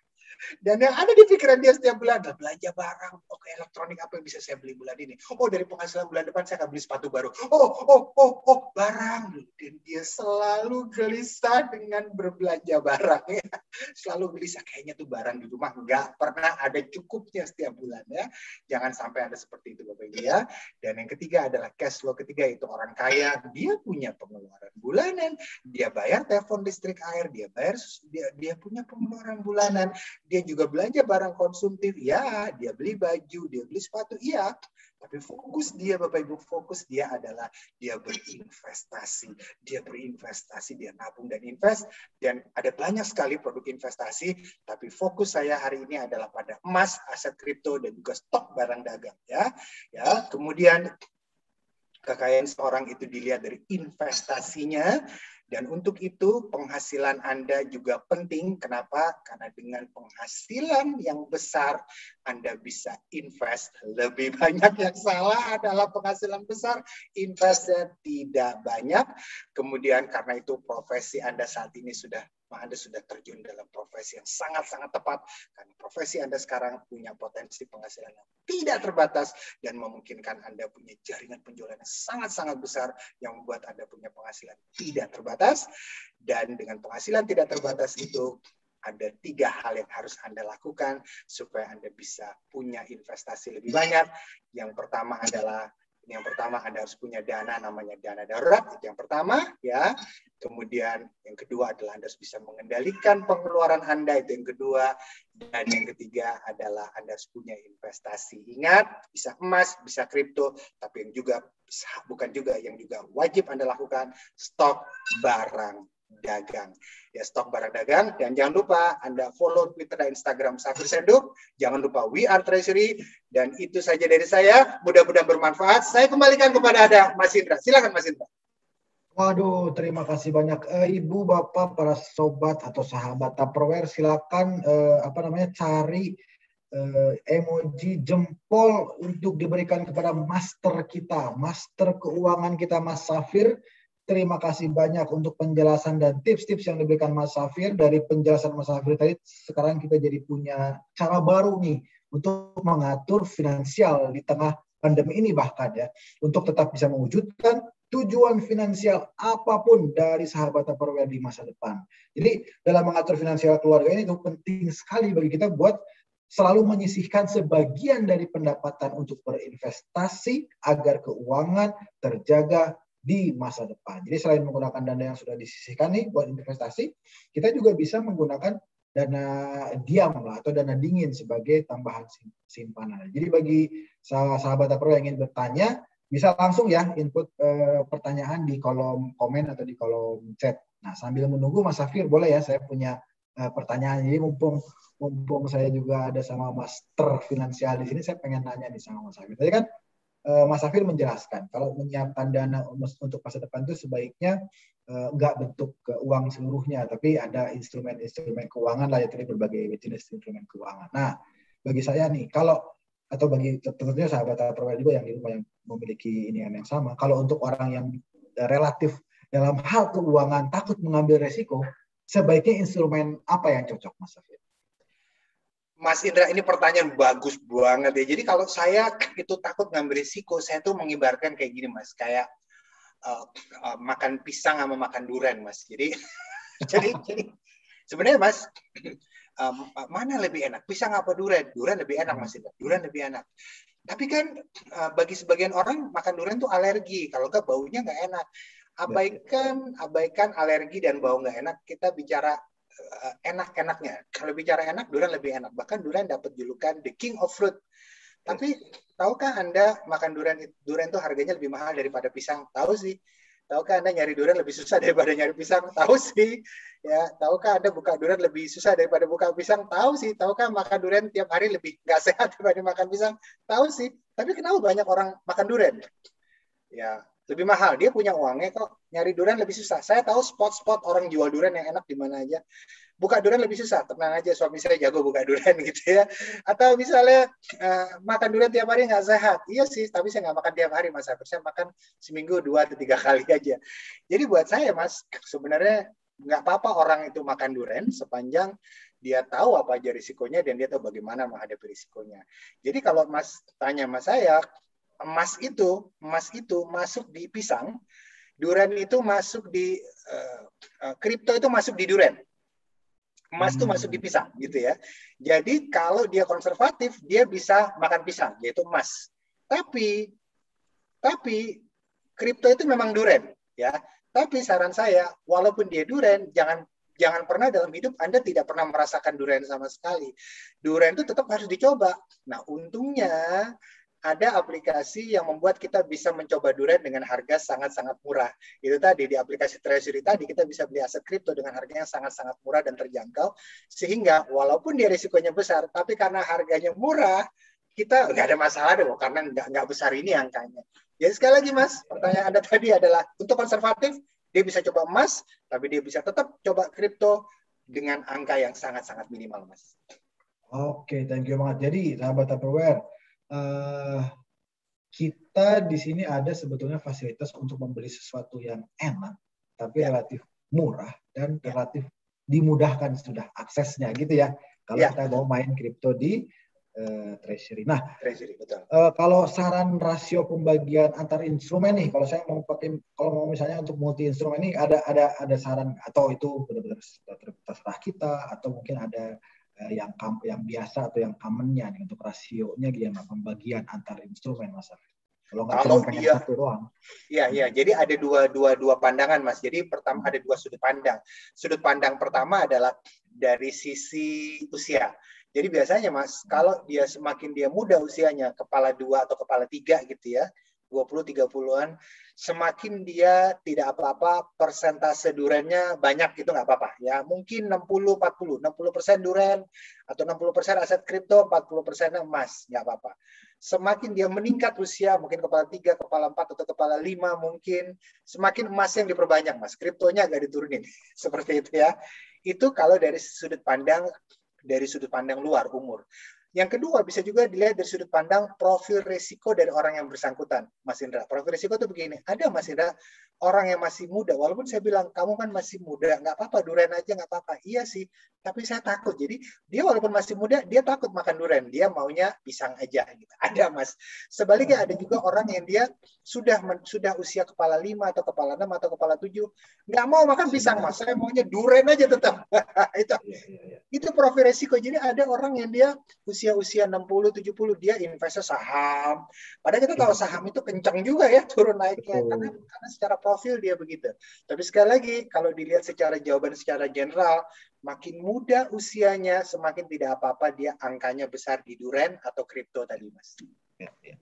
Speaker 2: Dan yang ada di pikiran dia setiap bulan adalah belanja barang. Oke, elektronik apa yang bisa saya beli bulan ini? Oh, dari penghasilan bulan depan saya akan beli sepatu baru. Oh, oh, oh, oh, barang. Dan dia selalu gelisah dengan berbelanja barang. Ya. Selalu gelisah. Kayaknya tuh barang di rumah nggak pernah ada cukupnya setiap bulan. ya. Jangan sampai ada seperti itu Bapak Ibu ya. Dan yang ketiga adalah cash flow ketiga itu orang kaya. Dia punya pengeluaran bulanan. Dia bayar telepon listrik air. Dia bayar dia, dia punya pengeluaran bulanan dia juga belanja barang konsumtif, ya, dia beli baju, dia beli sepatu, iya. Tapi fokus dia, Bapak Ibu, fokus dia adalah dia berinvestasi. Dia berinvestasi, dia nabung dan invest. Dan ada banyak sekali produk investasi, tapi fokus saya hari ini adalah pada emas, aset kripto, dan juga stok barang dagang. Ya, ya. Kemudian kekayaan seorang itu dilihat dari investasinya, dan untuk itu penghasilan Anda juga penting. Kenapa? Karena dengan penghasilan yang besar, Anda bisa invest lebih [LAUGHS] banyak. Yang salah adalah penghasilan besar, investnya tidak banyak. Kemudian karena itu profesi Anda saat ini sudah anda sudah terjun dalam profesi yang sangat-sangat tepat karena profesi Anda sekarang punya potensi penghasilan yang tidak terbatas dan memungkinkan Anda punya jaringan penjualan yang sangat-sangat besar yang membuat Anda punya penghasilan tidak terbatas dan dengan penghasilan tidak terbatas itu ada tiga hal yang harus Anda lakukan supaya Anda bisa punya investasi lebih banyak. Yang pertama adalah ini yang pertama Anda harus punya dana namanya dana darurat itu yang pertama ya. Kemudian yang kedua adalah Anda harus bisa mengendalikan pengeluaran Anda itu yang kedua dan yang ketiga adalah Anda harus punya investasi. Ingat bisa emas, bisa kripto, tapi yang juga bukan juga yang juga wajib Anda lakukan stok barang dagang. Ya, stok barang dagang. Dan jangan lupa Anda follow Twitter dan Instagram Safir Senduk. Jangan lupa We Are Treasury. Dan itu saja dari saya. Mudah-mudahan bermanfaat. Saya kembalikan kepada Anda, Mas Indra. Silakan Mas Indra.
Speaker 1: Waduh, terima kasih banyak uh, Ibu, Bapak, para sobat atau sahabat Tupperware. Silakan uh, apa namanya cari uh, emoji jempol untuk diberikan kepada master kita, master keuangan kita Mas Safir Terima kasih banyak untuk penjelasan dan tips-tips yang diberikan Mas Safir. Dari penjelasan Mas Safir tadi, sekarang kita jadi punya cara baru nih untuk mengatur finansial di tengah pandemi ini bahkan ya. Untuk tetap bisa mewujudkan tujuan finansial apa pun dari sahabat Tupperware di masa depan. Jadi dalam mengatur finansial keluarga ini itu penting sekali bagi kita buat selalu menyisihkan sebagian dari pendapatan untuk berinvestasi agar keuangan terjaga di masa depan. Jadi selain menggunakan dana yang sudah disisihkan nih buat investasi, kita juga bisa menggunakan dana diam lah atau dana dingin sebagai tambahan simpanan. Jadi bagi sahabat Apro yang ingin bertanya, bisa langsung ya input eh, pertanyaan di kolom komen atau di kolom chat. Nah sambil menunggu Mas Safir boleh ya saya punya uh, pertanyaan. Jadi mumpung mumpung saya juga ada sama master finansial di sini, saya pengen nanya nih sama Mas Afir. Tadi kan Mas Afir menjelaskan kalau menyiapkan dana untuk masa depan itu sebaiknya uh, nggak bentuk uang seluruhnya, tapi ada instrumen-instrumen keuangan lah ya tadi berbagai jenis instrumen keuangan. Nah, bagi saya nih kalau atau bagi tentunya sahabat perwira juga yang di rumah yang memiliki ini yang sama, kalau untuk orang yang relatif dalam hal keuangan takut mengambil resiko, sebaiknya instrumen apa yang cocok Mas Afir?
Speaker 2: Mas Indra, ini pertanyaan bagus banget ya. Jadi kalau saya itu takut ngambil risiko, saya tuh mengibarkan kayak gini, Mas. Kayak uh, uh, makan pisang sama makan durian, Mas. Jadi, [LAUGHS] jadi, jadi sebenarnya, Mas, um, mana lebih enak? Pisang apa durian? Durian lebih enak, Mas Indra. Durian lebih enak. Tapi kan uh, bagi sebagian orang makan durian tuh alergi. Kalau nggak baunya nggak enak. Abaikan, abaikan alergi dan bau nggak enak. Kita bicara enak-enaknya. Kalau bicara enak, durian lebih enak. Bahkan durian dapat julukan the king of fruit. Tapi tahukah Anda makan durian durian itu harganya lebih mahal daripada pisang? Tahu sih. Tahukah Anda nyari durian lebih susah daripada nyari pisang? Tahu sih. Ya, tahukah Anda buka durian lebih susah daripada buka pisang? Tahu sih. Tahukah makan durian tiap hari lebih nggak sehat [LAUGHS] daripada makan pisang? Tahu sih. Tapi kenapa banyak orang makan durian? Ya, lebih mahal. Dia punya uangnya kok. Nyari durian lebih susah. Saya tahu spot-spot orang jual durian yang enak di mana aja. Buka durian lebih susah. Tenang aja, suami saya jago buka durian [LAUGHS] gitu ya. Atau misalnya uh, makan durian tiap hari nggak sehat. Iya sih, tapi saya nggak makan tiap hari mas. Saya makan seminggu dua atau tiga kali [LAUGHS] aja. Jadi buat saya mas, sebenarnya nggak apa-apa orang itu makan durian sepanjang dia tahu apa aja risikonya dan dia tahu bagaimana menghadapi risikonya. Jadi kalau Mas tanya Mas saya, emas itu emas itu masuk di pisang, duren itu masuk di uh, kripto itu masuk di duren. Emas itu hmm. masuk di pisang gitu ya. Jadi kalau dia konservatif, dia bisa makan pisang yaitu emas. Tapi tapi kripto itu memang duren ya. Tapi saran saya, walaupun dia duren, jangan jangan pernah dalam hidup Anda tidak pernah merasakan duren sama sekali. Duren itu tetap harus dicoba. Nah, untungnya ada aplikasi yang membuat kita bisa mencoba durian dengan harga sangat-sangat murah. Itu tadi di aplikasi Treasury tadi kita bisa beli aset kripto dengan harga yang sangat-sangat murah dan terjangkau sehingga walaupun dia risikonya besar tapi karena harganya murah kita nggak ada masalah deh karena nggak nggak besar ini angkanya. Jadi sekali lagi Mas, pertanyaan Anda [LAUGHS] tadi adalah untuk konservatif dia bisa coba emas tapi dia bisa tetap coba kripto dengan angka yang sangat-sangat minimal Mas.
Speaker 1: Oke, okay, thank you banget. Jadi sahabat Tupperware, uh, kita di sini ada sebetulnya fasilitas untuk membeli sesuatu yang enak tapi ya. relatif murah dan ya. relatif dimudahkan sudah aksesnya gitu ya kalau ya. kita mau main kripto di uh, treasury. Nah, treasury betul. Uh, kalau saran rasio pembagian antar instrumen nih, kalau saya mau pakai, kalau mau misalnya untuk multi instrumen ini ada ada ada saran atau itu benar-benar terserah kita atau mungkin ada yang yang biasa atau yang commonnya nih untuk rasionya gimana pembagian antar instrumen mas
Speaker 2: kalau nggak kalau dia satu doang. Iya iya. Jadi ada dua dua dua pandangan mas. Jadi pertama ada dua sudut pandang. Sudut pandang pertama adalah dari sisi usia. Jadi biasanya mas kalau dia semakin dia muda usianya kepala dua atau kepala tiga gitu ya 20-30-an, semakin dia tidak apa-apa, persentase durennya banyak gitu nggak apa-apa. Ya mungkin 60-40, 60 persen duren atau 60 persen aset kripto, 40 persen emas, nggak apa-apa. Semakin dia meningkat usia, mungkin kepala tiga, kepala empat atau kepala lima mungkin, semakin emas yang diperbanyak mas, kriptonya agak diturunin, [LAUGHS] seperti itu ya. Itu kalau dari sudut pandang dari sudut pandang luar umur. Yang kedua bisa juga dilihat dari sudut pandang profil risiko dari orang yang bersangkutan, Mas Indra. Profil risiko itu begini, ada Mas Indra orang yang masih muda, walaupun saya bilang kamu kan masih muda, nggak apa-apa duren aja nggak apa-apa. Iya sih, tapi saya takut. Jadi dia walaupun masih muda, dia takut makan duren, dia maunya pisang aja. Gitu. [LAUGHS] Ada Mas. Sebaliknya ada juga orang yang dia sudah sudah usia kepala lima atau kepala enam atau kepala tujuh, nggak mau makan pisang Mas. Saya maunya duren aja tetap. [LAUGHS] itu iya, iya, iya. itu profil risiko. Jadi ada orang yang dia usia usia-usia 60 70 dia investasi saham. Padahal kita tahu saham itu kencang juga ya turun naiknya karena karena secara profil dia begitu. Tapi sekali lagi kalau dilihat secara jawaban secara general makin muda usianya semakin tidak apa-apa dia angkanya besar di duren atau kripto tadi Mas.
Speaker 1: Ya, ya.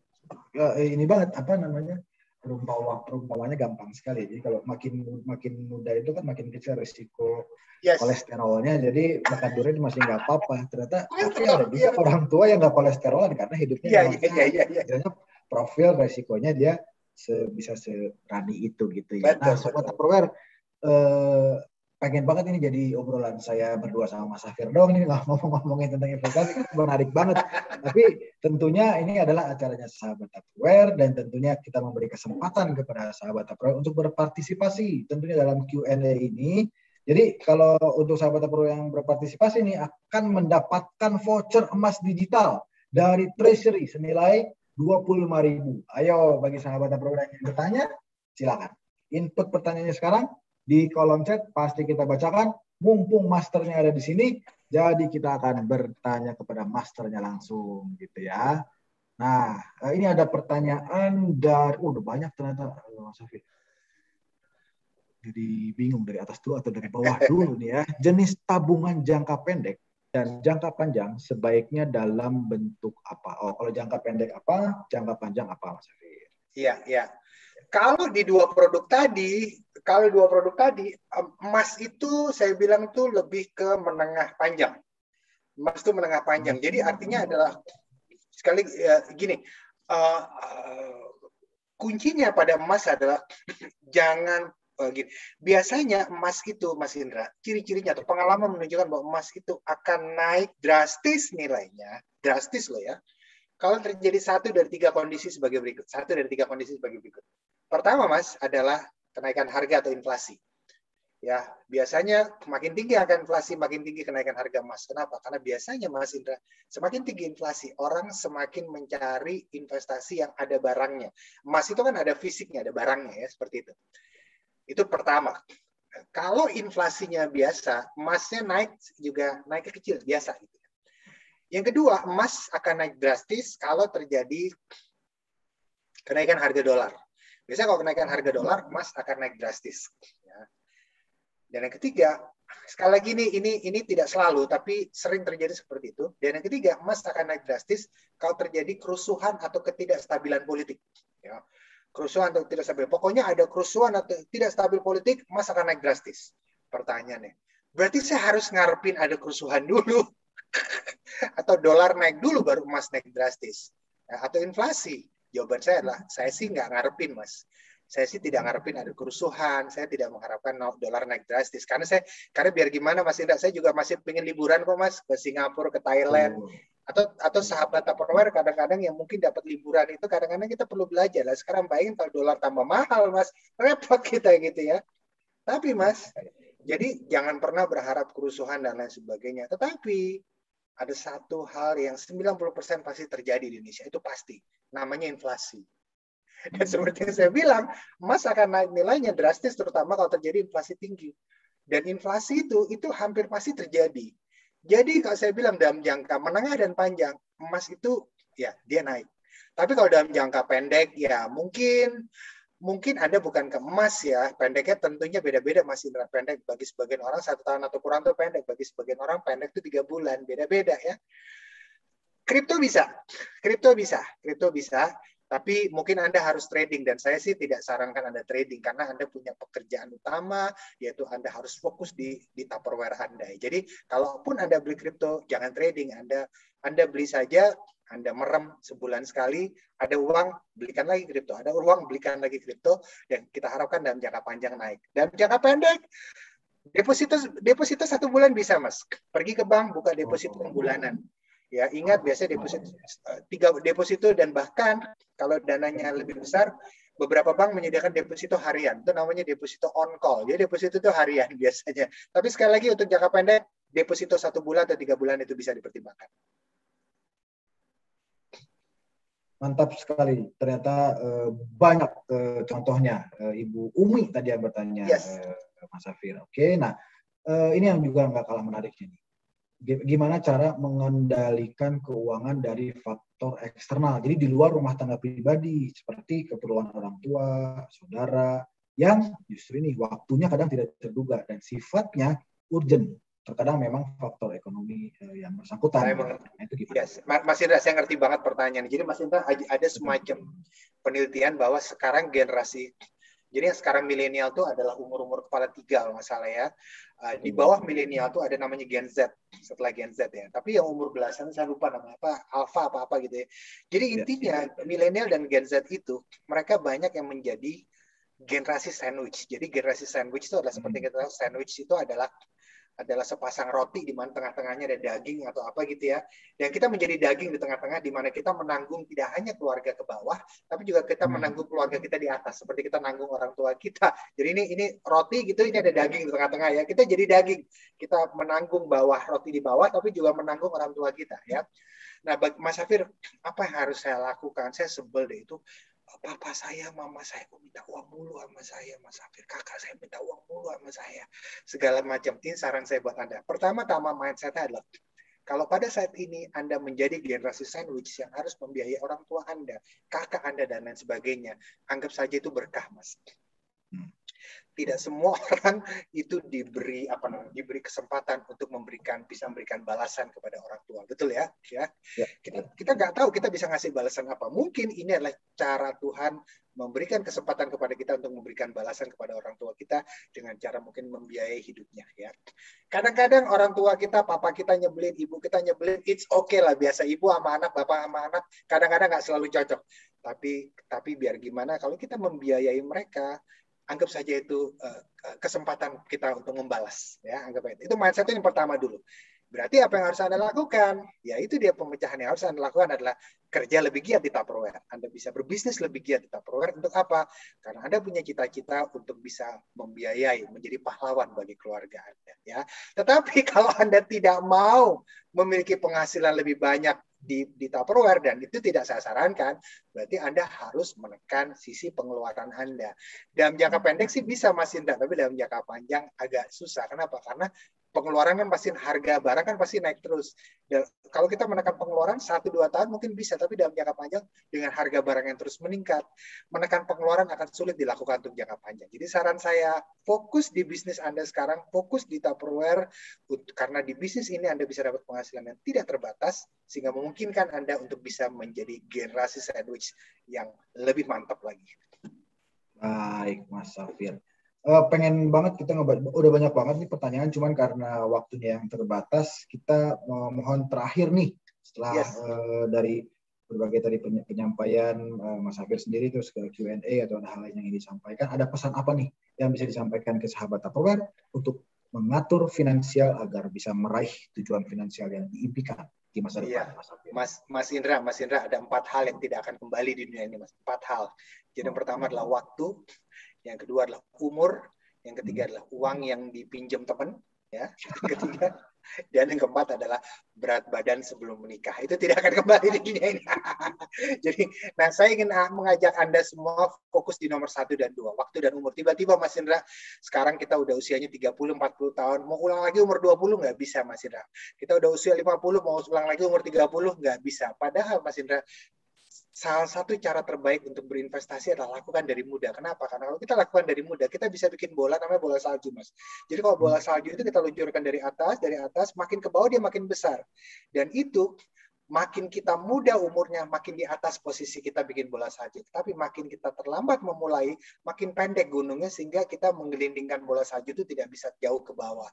Speaker 1: ya ini banget apa namanya? perumpamaan perumpamannya gampang sekali. Jadi kalau makin makin muda itu kan makin kecil resiko yes. kolesterolnya. Jadi makan durian masih nggak apa-apa. Ternyata tapi ada juga orang tua yang nggak kolesterolan karena hidupnya
Speaker 2: yeah, yeah, yeah, yeah,
Speaker 1: yeah. profil resikonya dia se bisa serani itu gitu ya. Betul, nah, sobat Tupperware eh, pengen banget ini jadi obrolan saya berdua sama Mas Safir dong ini nggak ngomong-ngomongin tentang investasi kan menarik banget. Tapi tentunya ini adalah acaranya sahabat Tupperware dan tentunya kita memberi kesempatan kepada sahabat Tupperware untuk berpartisipasi tentunya dalam Q&A ini. Jadi kalau untuk sahabat Tupperware yang berpartisipasi ini akan mendapatkan voucher emas digital dari Treasury senilai 25.000. Ayo bagi sahabat Tupperware yang bertanya silakan. Input pertanyaannya sekarang di kolom chat pasti kita bacakan. Mumpung masternya ada di sini, jadi kita akan bertanya kepada masternya langsung gitu ya. Nah, eh, ini ada pertanyaan dari, oh, udah banyak ternyata Mas Sofi. Jadi bingung dari atas dulu atau dari bawah [LAUGHS] dulu nih ya. Jenis tabungan jangka pendek dan jangka panjang sebaiknya dalam bentuk apa? Oh, kalau jangka pendek apa, jangka panjang apa, Mas Afif?
Speaker 2: Iya, iya. Kalau di dua produk tadi, kalau dua produk tadi emas itu saya bilang tuh lebih ke menengah panjang emas itu menengah panjang jadi artinya adalah sekali ya, gini uh, uh, kuncinya pada emas adalah [CLEARS THROAT] jangan gini. biasanya emas itu Mas Indra ciri-cirinya atau pengalaman menunjukkan bahwa emas itu akan naik drastis nilainya drastis loh ya kalau terjadi satu dari tiga kondisi sebagai berikut. Satu dari tiga kondisi sebagai berikut. Pertama, Mas, adalah kenaikan harga atau inflasi. Ya, biasanya makin tinggi akan inflasi, makin tinggi kenaikan harga emas. Kenapa? Karena biasanya Mas Indra, semakin tinggi inflasi, orang semakin mencari investasi yang ada barangnya. Emas itu kan ada fisiknya, ada barangnya ya, seperti itu. Itu pertama. Kalau inflasinya biasa, emasnya naik juga naik kecil, biasa gitu. Yang kedua, emas akan naik drastis kalau terjadi kenaikan harga dolar. Biasanya kalau kenaikan harga dolar, emas akan naik drastis. Ya. Dan yang ketiga, sekali lagi ini ini ini tidak selalu, tapi sering terjadi seperti itu. Dan yang ketiga, emas akan naik drastis kalau terjadi kerusuhan atau ketidakstabilan politik. Ya. Kerusuhan atau tidak stabil. Pokoknya ada kerusuhan atau tidak stabil politik, emas akan naik drastis. Pertanyaannya, berarti saya harus ngarepin ada kerusuhan dulu [LAUGHS] atau dolar naik dulu baru emas naik drastis ya, atau inflasi Jawaban saya adalah saya sih nggak ngarepin mas. Saya sih tidak ngarepin ada kerusuhan. Saya tidak mengharapkan dolar naik drastis. Karena saya karena biar gimana mas Indra, saya juga masih pengen liburan kok mas ke Singapura, ke Thailand. Atau atau sahabat Tupperware kadang-kadang yang mungkin dapat liburan itu kadang-kadang kita perlu belajar lah. Sekarang bayangin kalau dolar tambah mahal mas, repot kita gitu ya. Tapi mas, jadi jangan pernah berharap kerusuhan dan lain sebagainya. Tetapi ada satu hal yang 90% pasti terjadi di Indonesia, itu pasti. Namanya inflasi. [LAUGHS] Dan seperti yang saya bilang, emas akan naik nilainya drastis terutama kalau terjadi inflasi tinggi. Dan inflasi itu itu hampir pasti terjadi. Jadi kalau saya bilang dalam jangka menengah dan panjang, emas itu ya dia naik. Tapi kalau dalam jangka pendek ya mungkin mungkin Anda bukan ke emas ya, pendeknya tentunya beda-beda masih Indra. Pendek bagi sebagian orang satu tahun atau kurang itu pendek, bagi sebagian orang pendek itu tiga bulan, beda-beda ya. Kripto bisa, kripto bisa, kripto bisa, tapi mungkin Anda harus trading dan saya sih tidak sarankan Anda trading karena Anda punya pekerjaan utama yaitu Anda harus fokus di di Tupperware Anda. Jadi kalaupun Anda beli kripto jangan trading, Anda Anda beli saja anda merem sebulan sekali, ada uang, belikan lagi kripto. Ada uang, belikan lagi kripto. Dan kita harapkan dalam jangka panjang naik. Dan jangka pendek, deposito deposito satu bulan bisa, Mas. Pergi ke bank, buka deposito bulanan. Ya, ingat biasanya deposito tiga deposito dan bahkan kalau dananya lebih besar, beberapa bank menyediakan deposito harian. Itu namanya deposito on call. Jadi deposito itu harian [LAUGHS] biasanya. Tapi sekali lagi untuk jangka pendek, deposito satu bulan atau tiga bulan itu bisa dipertimbangkan.
Speaker 1: Mantap sekali. Ternyata uh, banyak uh, contohnya. Uh, Ibu Umi tadi yang bertanya, yes. Mas Safir. Oke, nah ini yang juga nggak kalah menariknya nih. Gimana cara mengendalikan keuangan dari faktor eksternal? Jadi di luar rumah tangga pribadi, seperti keperluan orang tua, saudara, yang justru ini waktunya kadang tidak terduga dan sifatnya urgent terkadang memang faktor ekonomi uh, yang bersangkutan.
Speaker 2: Saya mengerti. Nah, itu gimana? Yes. Mas Indra, saya ngerti banget pertanyaan. Jadi Mas Indra ada semacam penelitian bahwa sekarang generasi jadi yang sekarang milenial itu adalah umur-umur kepala tiga kalau nggak salah ya. Uh, di bawah milenial itu ada namanya Gen Z setelah Gen Z ya. Tapi yang umur belasan saya lupa namanya apa, Alpha apa apa gitu ya. Jadi ya. intinya milenial dan Gen Z itu mereka banyak yang menjadi generasi sandwich. Jadi generasi sandwich itu adalah seperti hmm. kita tahu sandwich itu adalah adalah sepasang roti di mana tengah-tengahnya ada daging atau apa gitu ya. Dan kita menjadi daging di tengah-tengah di mana kita menanggung tidak hanya keluarga ke bawah, tapi juga kita hmm. menanggung keluarga kita di atas seperti kita nanggung orang tua kita. Jadi ini ini roti gitu ini ada daging di tengah-tengah ya. Kita jadi daging. Kita menanggung bawah roti di bawah tapi juga menanggung orang tua kita ya. Nah, Mas Safir, apa yang harus saya lakukan? Saya sebel deh itu papa saya, mama saya kok minta uang mulu sama saya, Mas Hafir. Kakak saya minta uang mulu sama saya. Segala macam. Ini saran saya buat Anda. Pertama-tama mindset adalah, kalau pada saat ini Anda menjadi generasi sandwich yang harus membiayai orang tua Anda, kakak Anda, dan lain sebagainya, anggap saja itu berkah, Mas. Tidak semua [LAUGHS] orang itu diberi apa namanya diberi kesempatan untuk memberikan bisa memberikan balasan kepada orang tua. Betul ya ya, ya. kita kita nggak tahu kita bisa ngasih balasan apa. Mungkin ini adalah cara Tuhan memberikan kesempatan kepada kita untuk memberikan balasan kepada orang tua kita dengan cara mungkin membiayai hidupnya ya. Kadang-kadang orang tua kita papa kita nyebelin ibu kita nyebelin it's okay lah biasa ibu sama anak bapak sama anak kadang-kadang nggak selalu cocok. Tapi tapi biar gimana kalau kita membiayai mereka anggap saja itu uh, kesempatan kita untuk membalas ya anggap itu itu mindset yang pertama dulu. Berarti apa yang harus anda lakukan? Ya itu dia pemecahan yang harus anda lakukan adalah kerja lebih giat di Tupperware. Anda bisa berbisnis lebih giat di Tupperware untuk apa? Karena anda punya cita-cita untuk bisa membiayai menjadi pahlawan bagi keluarga anda ya. Tetapi [LAUGHS] kalau anda tidak mau memiliki penghasilan lebih banyak di, di Tupperware dan itu tidak saya sarankan, berarti Anda harus menekan sisi pengeluaran Anda. Dalam jangka pendek sih bisa Mas Indra, tapi dalam jangka panjang agak susah. Kenapa? Karena pengeluaran kan pasti harga barang kan pasti naik terus. Dan kalau kita menekan pengeluaran satu dua tahun mungkin bisa, tapi dalam jangka panjang dengan harga barang yang terus meningkat, menekan pengeluaran akan sulit dilakukan untuk jangka panjang. Jadi saran saya fokus di bisnis Anda sekarang, fokus di Tupperware karena di bisnis ini Anda bisa dapat penghasilan yang tidak terbatas sehingga memungkinkan Anda untuk bisa menjadi generasi sandwich yang lebih mantap lagi.
Speaker 1: Baik, Mas Safir uh, pengen banget kita ngebahas udah banyak banget nih pertanyaan cuman karena waktunya yang terbatas kita mohon terakhir nih setelah yes. uh, dari berbagai tadi penyampaian uh, Mas Hafir sendiri terus ke Q&A atau ada hal lain yang ingin disampaikan ada pesan apa nih yang bisa disampaikan ke sahabat Tupperware untuk mengatur finansial agar bisa meraih tujuan finansial yang diimpikan di masa depan
Speaker 2: iya. Mas Hafir. Mas Mas Indra Mas Indra ada empat hal yang tidak akan kembali di dunia ini Mas empat hal jadi yang pertama adalah waktu yang kedua adalah umur, yang ketiga adalah uang yang dipinjam teman, ya. [LAUGHS] Yang ketiga dan yang keempat adalah berat badan sebelum menikah. Itu tidak akan kembali di dunia ini. [LAUGHS] Jadi, nah saya ingin ah, mengajak Anda semua fokus di nomor satu dan dua, waktu dan umur. Tiba-tiba Mas Indra, sekarang kita udah usianya 30, 40 tahun, mau ulang lagi umur 20 nggak bisa Mas Indra. Kita udah usia 50, mau ulang lagi umur 30 nggak bisa. Padahal Mas Indra, salah satu cara terbaik untuk berinvestasi adalah lakukan dari muda. Kenapa? Karena kalau kita lakukan dari muda, kita bisa bikin bola namanya bola salju, Mas. Jadi kalau bola hmm. salju itu kita luncurkan dari atas, dari atas, makin ke bawah dia makin besar. Dan itu makin kita muda umurnya, makin di atas posisi kita bikin bola salju. Tapi makin kita terlambat memulai, makin pendek gunungnya sehingga kita menggelindingkan bola salju itu tidak bisa jauh ke bawah.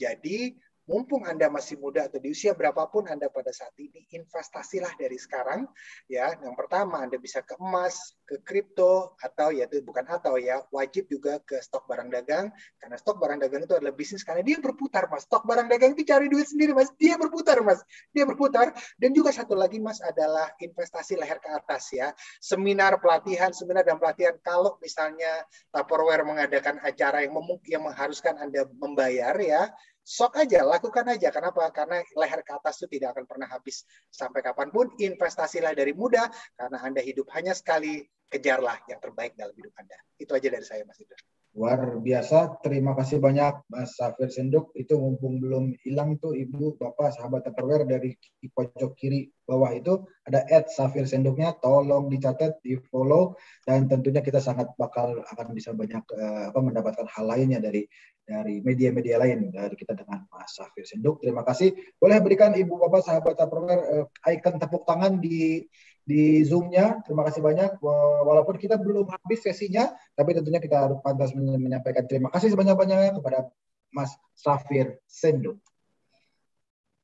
Speaker 2: Jadi mumpung Anda masih muda atau di usia berapapun Anda pada saat ini, investasilah dari sekarang. Ya, yang pertama Anda bisa ke emas, ke kripto, atau ya itu bukan atau ya, wajib juga ke stok barang dagang, karena stok barang dagang itu adalah bisnis karena dia berputar, mas. Stok barang dagang itu cari duit sendiri, mas. Dia berputar, mas. Dia berputar. Dan juga satu lagi, mas, adalah investasi leher ke atas ya. Seminar pelatihan, seminar dan pelatihan. Kalau misalnya Tupperware mengadakan acara yang yang mengharuskan Anda membayar ya, sok aja, lakukan aja. Kenapa? Karena leher ke atas itu tidak akan pernah habis sampai kapan pun. Investasilah dari muda, karena Anda hidup hanya sekali, kejarlah yang terbaik dalam hidup Anda. Itu aja dari saya, Mas Idra.
Speaker 1: Luar biasa, terima kasih banyak Mas Safir Senduk. Itu mumpung belum hilang tuh Ibu, Bapak, sahabat Tupperware dari pojok kiri bawah itu ada Ed Safir Senduknya, tolong dicatat, di follow dan tentunya kita sangat bakal akan bisa banyak uh, apa mendapatkan hal lainnya dari dari media-media lain dari kita dengan Mas Safir Senduk. Terima kasih. Boleh berikan Ibu Bapak sahabat Tupperware uh, icon tepuk tangan di di Zoom-nya. Terima kasih banyak. Walaupun kita belum habis sesinya, tapi tentunya kita harus pantas menyampaikan terima kasih sebanyak-banyaknya kepada Mas Safir Sendo.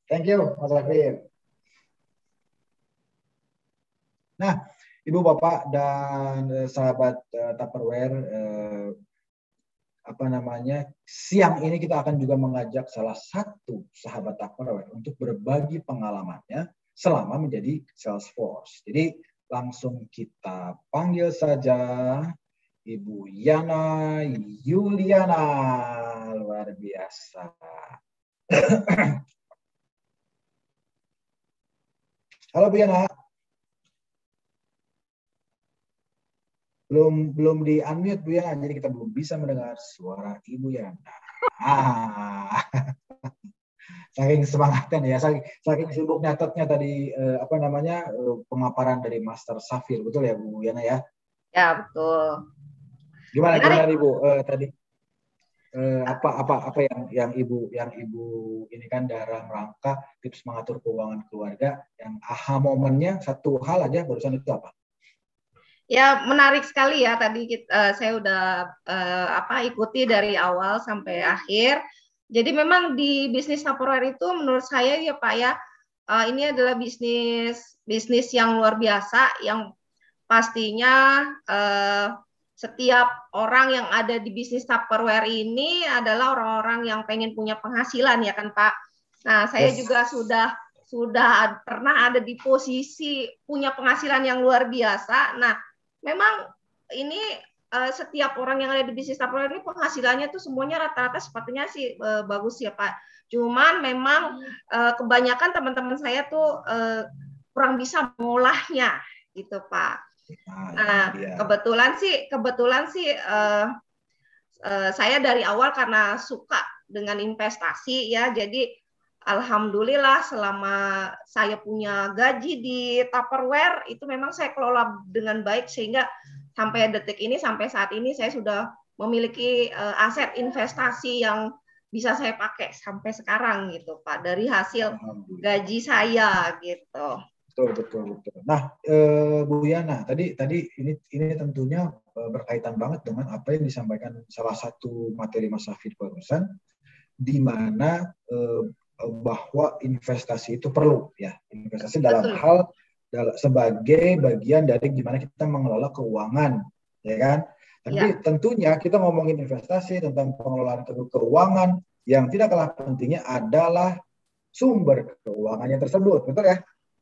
Speaker 1: Thank you, Mas Safir. Nah, Ibu Bapak dan sahabat uh, Tupperware, uh, apa namanya siang ini kita akan juga mengajak salah satu sahabat Tupperware untuk berbagi pengalamannya selama menjadi Salesforce. Jadi langsung kita panggil saja Ibu Yana Yuliana. Luar biasa. [CLEARS THROAT] Halo Bu Yana. Belum belum di unmute Bu Yana, jadi kita belum bisa mendengar suara Ibu Yana. Ah. [LAUGHS] saking semangatnya ya, saking, saking sibuk nyatetnya tadi eh, apa namanya eh, pemaparan dari Master Safir, betul ya Bu Yana ya?
Speaker 3: Ya betul.
Speaker 1: Gimana gimana Ibu eh, tadi? Eh, apa apa apa yang yang Ibu yang Ibu ini kan dalam rangka tips mengatur keuangan keluarga yang aha momennya satu hal aja barusan itu apa?
Speaker 3: Ya menarik sekali ya tadi kita, uh, saya udah uh, apa ikuti dari awal sampai akhir jadi memang di bisnis Tupperware itu menurut saya ya Pak ya uh, ini adalah bisnis bisnis yang luar biasa yang pastinya uh, setiap orang yang ada di bisnis Tupperware ini adalah orang-orang yang pengen punya penghasilan ya kan Pak. Nah saya yes. juga sudah sudah pernah ada di posisi punya penghasilan yang luar biasa. Nah memang ini uh, setiap orang yang ada di bisnis Tupperware ini penghasilannya tuh semuanya rata-rata sepertinya sih uh, bagus ya Pak. Cuman memang uh, kebanyakan teman-teman saya tuh uh, kurang bisa mengolahnya gitu Pak. Ah, nah kebetulan sih kebetulan sih uh, uh, saya dari awal karena suka dengan investasi ya jadi Alhamdulillah selama saya punya gaji di Tupperware itu memang saya kelola dengan baik sehingga sampai detik ini sampai saat ini saya sudah memiliki uh, aset investasi yang bisa saya pakai sampai sekarang gitu Pak dari hasil gaji saya gitu.
Speaker 1: Betul betul betul. Nah eh, Bu Yana tadi tadi ini ini tentunya eh, berkaitan banget dengan apa yang disampaikan salah satu materi Mas Hafid barusan di mana eh, bahwa investasi itu perlu ya investasi dalam betul. hal sebagai bagian dari gimana kita mengelola keuangan, ya kan? Tapi ya. tentunya kita ngomongin investasi tentang pengelolaan ke keuangan yang tidak kalah pentingnya adalah sumber keuangannya tersebut, betul ya?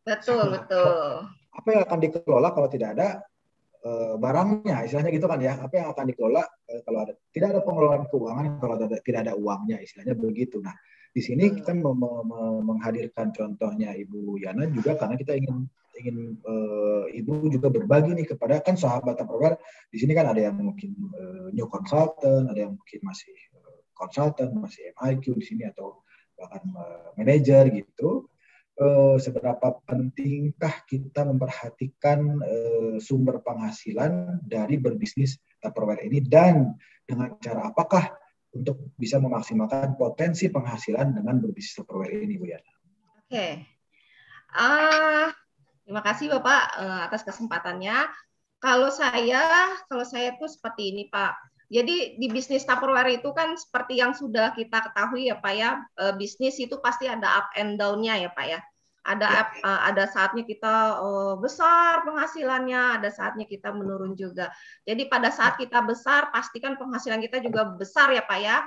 Speaker 3: Betul, nah, betul.
Speaker 1: Apa yang akan dikelola kalau tidak ada e, barangnya, istilahnya gitu kan ya? Apa yang akan dikelola e, kalau ada tidak ada pengelolaan keuangan kalau ada, tidak ada uangnya, istilahnya begitu. Nah, di sini kita menghadirkan contohnya Ibu Yana juga karena kita ingin ingin uh, ibu juga berbagi nih kepada kan sahabat Tupperware di sini kan ada yang mungkin uh, new consultant, ada yang mungkin masih uh, consultant, masih MIQ di sini atau bahkan uh, manajer gitu. Uh, seberapa pentingkah kita memperhatikan uh, sumber penghasilan dari berbisnis Tupperware ini dan dengan cara apakah untuk bisa memaksimalkan potensi penghasilan dengan berbisnis Tupperware ini, Bu Yana?
Speaker 3: Oke. Okay. Uh, Terima kasih Bapak uh, atas kesempatannya. Kalau saya, kalau saya itu seperti ini Pak. Jadi di bisnis Tupperware itu kan seperti yang sudah kita ketahui ya Pak ya, uh, bisnis itu pasti ada up and down-nya ya Pak ya. Ada ya. up, uh, ada saatnya kita besar penghasilannya, ada saatnya kita menurun juga. Jadi pada saat kita besar, pastikan penghasilan kita juga besar ya Pak ya.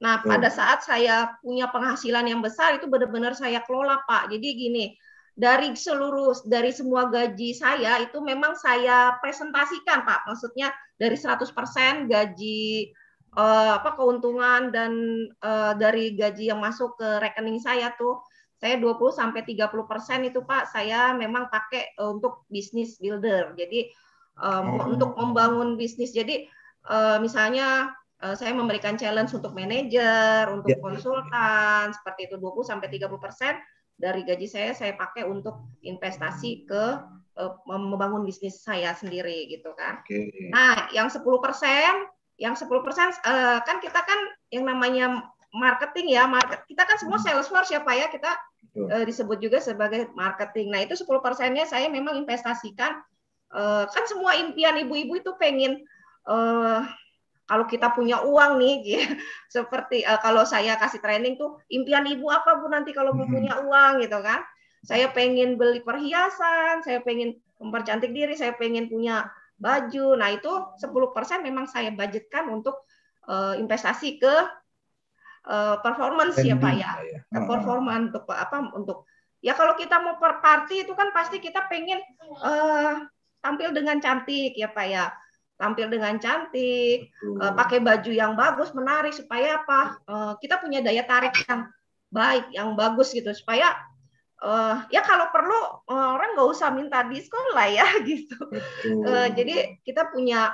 Speaker 3: Nah, pada saat saya punya penghasilan yang besar itu benar-benar saya kelola Pak. Jadi gini, dari seluruh dari semua gaji saya itu memang saya presentasikan Pak. Maksudnya dari 100% gaji uh, apa keuntungan dan uh, dari gaji yang masuk ke rekening saya tuh saya 20 sampai 30% itu Pak saya memang pakai uh, untuk bisnis builder. Jadi um, oh. untuk membangun bisnis. Jadi uh, misalnya uh, saya memberikan challenge untuk manajer, untuk yeah. konsultan seperti itu 20 sampai 30% dari gaji saya saya pakai untuk investasi ke uh, membangun bisnis saya sendiri gitu kan. Okay. Nah, yang 10% yang 10% uh, kan kita kan yang namanya marketing ya, market kita kan semua hmm. Salesforce ya Pak ya, kita uh, disebut juga sebagai marketing. Nah, itu 10 persennya saya memang investasikan. Uh, kan semua impian ibu-ibu itu pengen uh, kalau kita punya uang nih, ya, [LAUGHS] seperti uh, kalau saya kasih training tuh impian ibu apa bu nanti kalau mau punya uang gitu kan? Saya pengen beli perhiasan, saya pengen mempercantik diri, saya pengen punya baju. Nah itu 10% memang saya budgetkan untuk uh, investasi ke uh, performance ya Pak ya. ya. Performance untuk apa untuk ya kalau kita mau per party itu kan pasti kita pengen uh, tampil dengan cantik ya Pak ya. Tampil dengan cantik, uh, pakai baju yang bagus, menarik supaya apa? Uh, kita punya daya tarik yang baik, yang bagus gitu supaya uh, ya kalau perlu uh, orang nggak usah minta diskon lah ya [LAUGHS] gitu. Uh, jadi kita punya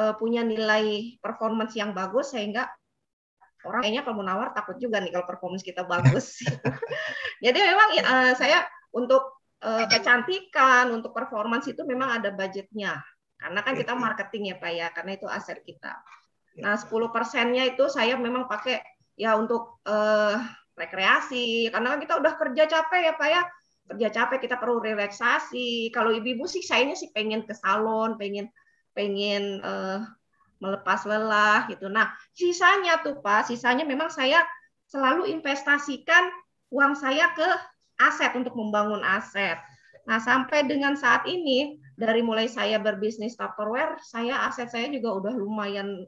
Speaker 3: uh, punya nilai performance yang bagus sehingga orang kayaknya kalau mau nawar takut juga nih kalau performance kita bagus. [LAUGHS] [LAUGHS] Jadi memang uh, saya untuk uh, kecantikan, untuk performance itu memang ada budgetnya. Karena kan kita marketing ya Pak ya, karena itu aset kita. Nah 10 persennya itu saya memang pakai ya untuk uh, rekreasi. Karena kan kita udah kerja capek ya Pak ya, kerja capek kita perlu relaksasi. Kalau ibu-ibu sih sayanya sih pengen ke salon, pengen pengen uh, melepas lelah gitu. Nah, sisanya tuh Pak, sisanya memang saya selalu investasikan uang saya ke aset untuk membangun aset. Nah, sampai dengan saat ini dari mulai saya berbisnis Tupperware, saya aset saya juga udah lumayan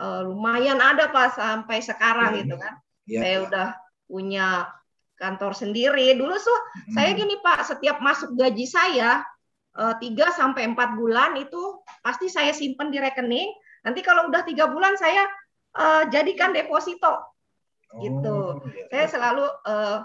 Speaker 3: uh, lumayan ada Pak sampai sekarang gitu kan. Ya, saya ya. udah punya kantor sendiri. Dulu tuh hmm. saya gini Pak, setiap masuk gaji saya eh, tiga sampai empat bulan itu pasti saya simpan di rekening Nanti kalau udah tiga bulan saya uh, jadikan deposito, gitu. Oh, iya. Saya selalu uh,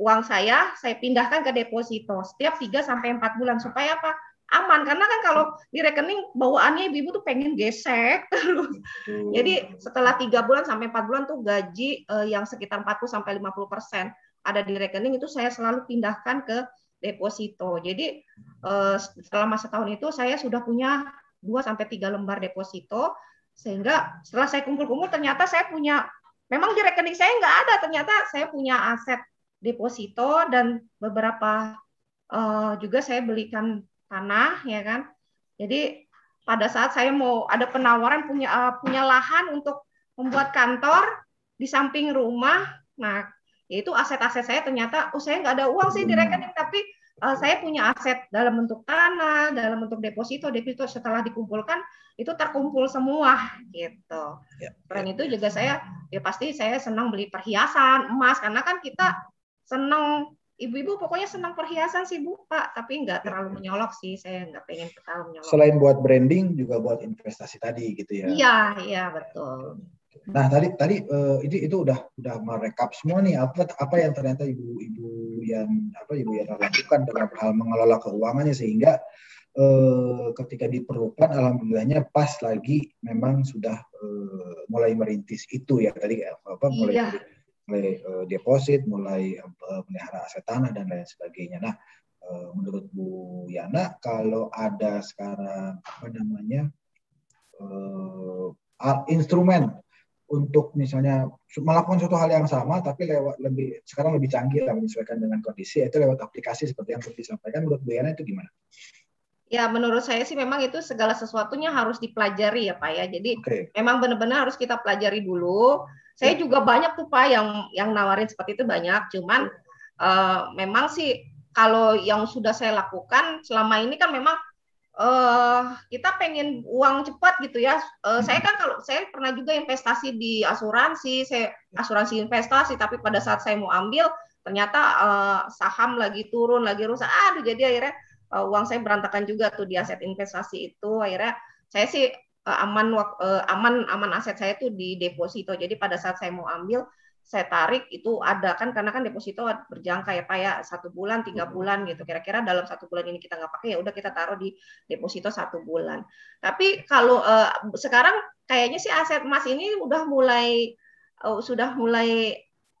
Speaker 3: uang saya saya pindahkan ke deposito setiap 3 sampai empat bulan supaya apa? Aman karena kan kalau di rekening bawaannya ibu-ibu tuh pengen gesek [LAUGHS] terus. Jadi setelah tiga bulan sampai empat bulan tuh gaji uh, yang sekitar 40 sampai 50 persen ada di rekening itu saya selalu pindahkan ke deposito. Jadi uh, selama setahun itu saya sudah punya 2 sampai 3 lembar deposito sehingga setelah saya kumpul-kumpul ternyata saya punya memang di rekening saya nggak ada ternyata saya punya aset deposito dan beberapa uh, juga saya belikan tanah ya kan jadi pada saat saya mau ada penawaran punya uh, punya lahan untuk membuat kantor di samping rumah nah itu aset-aset saya ternyata oh saya nggak ada uang sih di rekening tapi uh, saya punya aset dalam bentuk tanah, dalam bentuk deposito, deposito setelah dikumpulkan itu terkumpul semua gitu. Ya, Selain ya. itu juga saya ya pasti saya senang beli perhiasan emas karena kan kita senang ibu-ibu pokoknya senang perhiasan sih bu pak tapi nggak terlalu menyolok sih saya nggak pengen terlalu menyolok.
Speaker 1: Selain buat branding juga buat investasi tadi gitu ya?
Speaker 3: Iya iya betul.
Speaker 1: Nah tadi tadi uh, itu itu udah udah merekap semua nih apa apa yang ternyata ibu-ibu yang apa ibu yang lakukan dalam hal mengelola keuangannya sehingga uh, ketika diperlukan alhamdulillahnya pas lagi memang sudah uh, mulai merintis itu ya tadi apa mulai iya. Mulai uh, deposit mulai uh, melihara aset tanah dan lain sebagainya. Nah uh, menurut Bu Yana kalau ada sekarang apa namanya uh, instrumen untuk misalnya melakukan suatu hal yang sama tapi lewat lebih sekarang lebih canggih lah menyesuaikan dengan kondisi yaitu lewat aplikasi seperti yang tadi disampaikan menurut Bu Yana itu gimana?
Speaker 3: Ya menurut saya sih memang itu segala sesuatunya harus dipelajari ya Pak ya. Jadi okay. memang benar-benar harus kita pelajari dulu. Saya ya. juga banyak tuh Pak yang yang nawarin seperti itu banyak. Cuman uh, memang sih kalau yang sudah saya lakukan selama ini kan memang uh, kita pengen uang cepat gitu ya. Uh, saya kan kalau saya pernah juga investasi di asuransi, saya asuransi investasi, tapi pada saat saya mau ambil ternyata uh, saham lagi turun, lagi rusak. Aduh, jadi akhirnya uh, uang saya berantakan juga tuh di aset investasi itu. Akhirnya saya sih aman uh, aman aman aset saya tuh di deposito. Jadi pada saat saya mau ambil saya tarik itu ada kan karena kan deposito berjangka ya pak ya. Satu bulan tiga bulan gitu. Kira-kira dalam satu bulan ini kita nggak pakai ya udah kita taruh di deposito satu bulan. Tapi kalau uh, sekarang kayaknya sih aset emas ini udah mulai uh, sudah mulai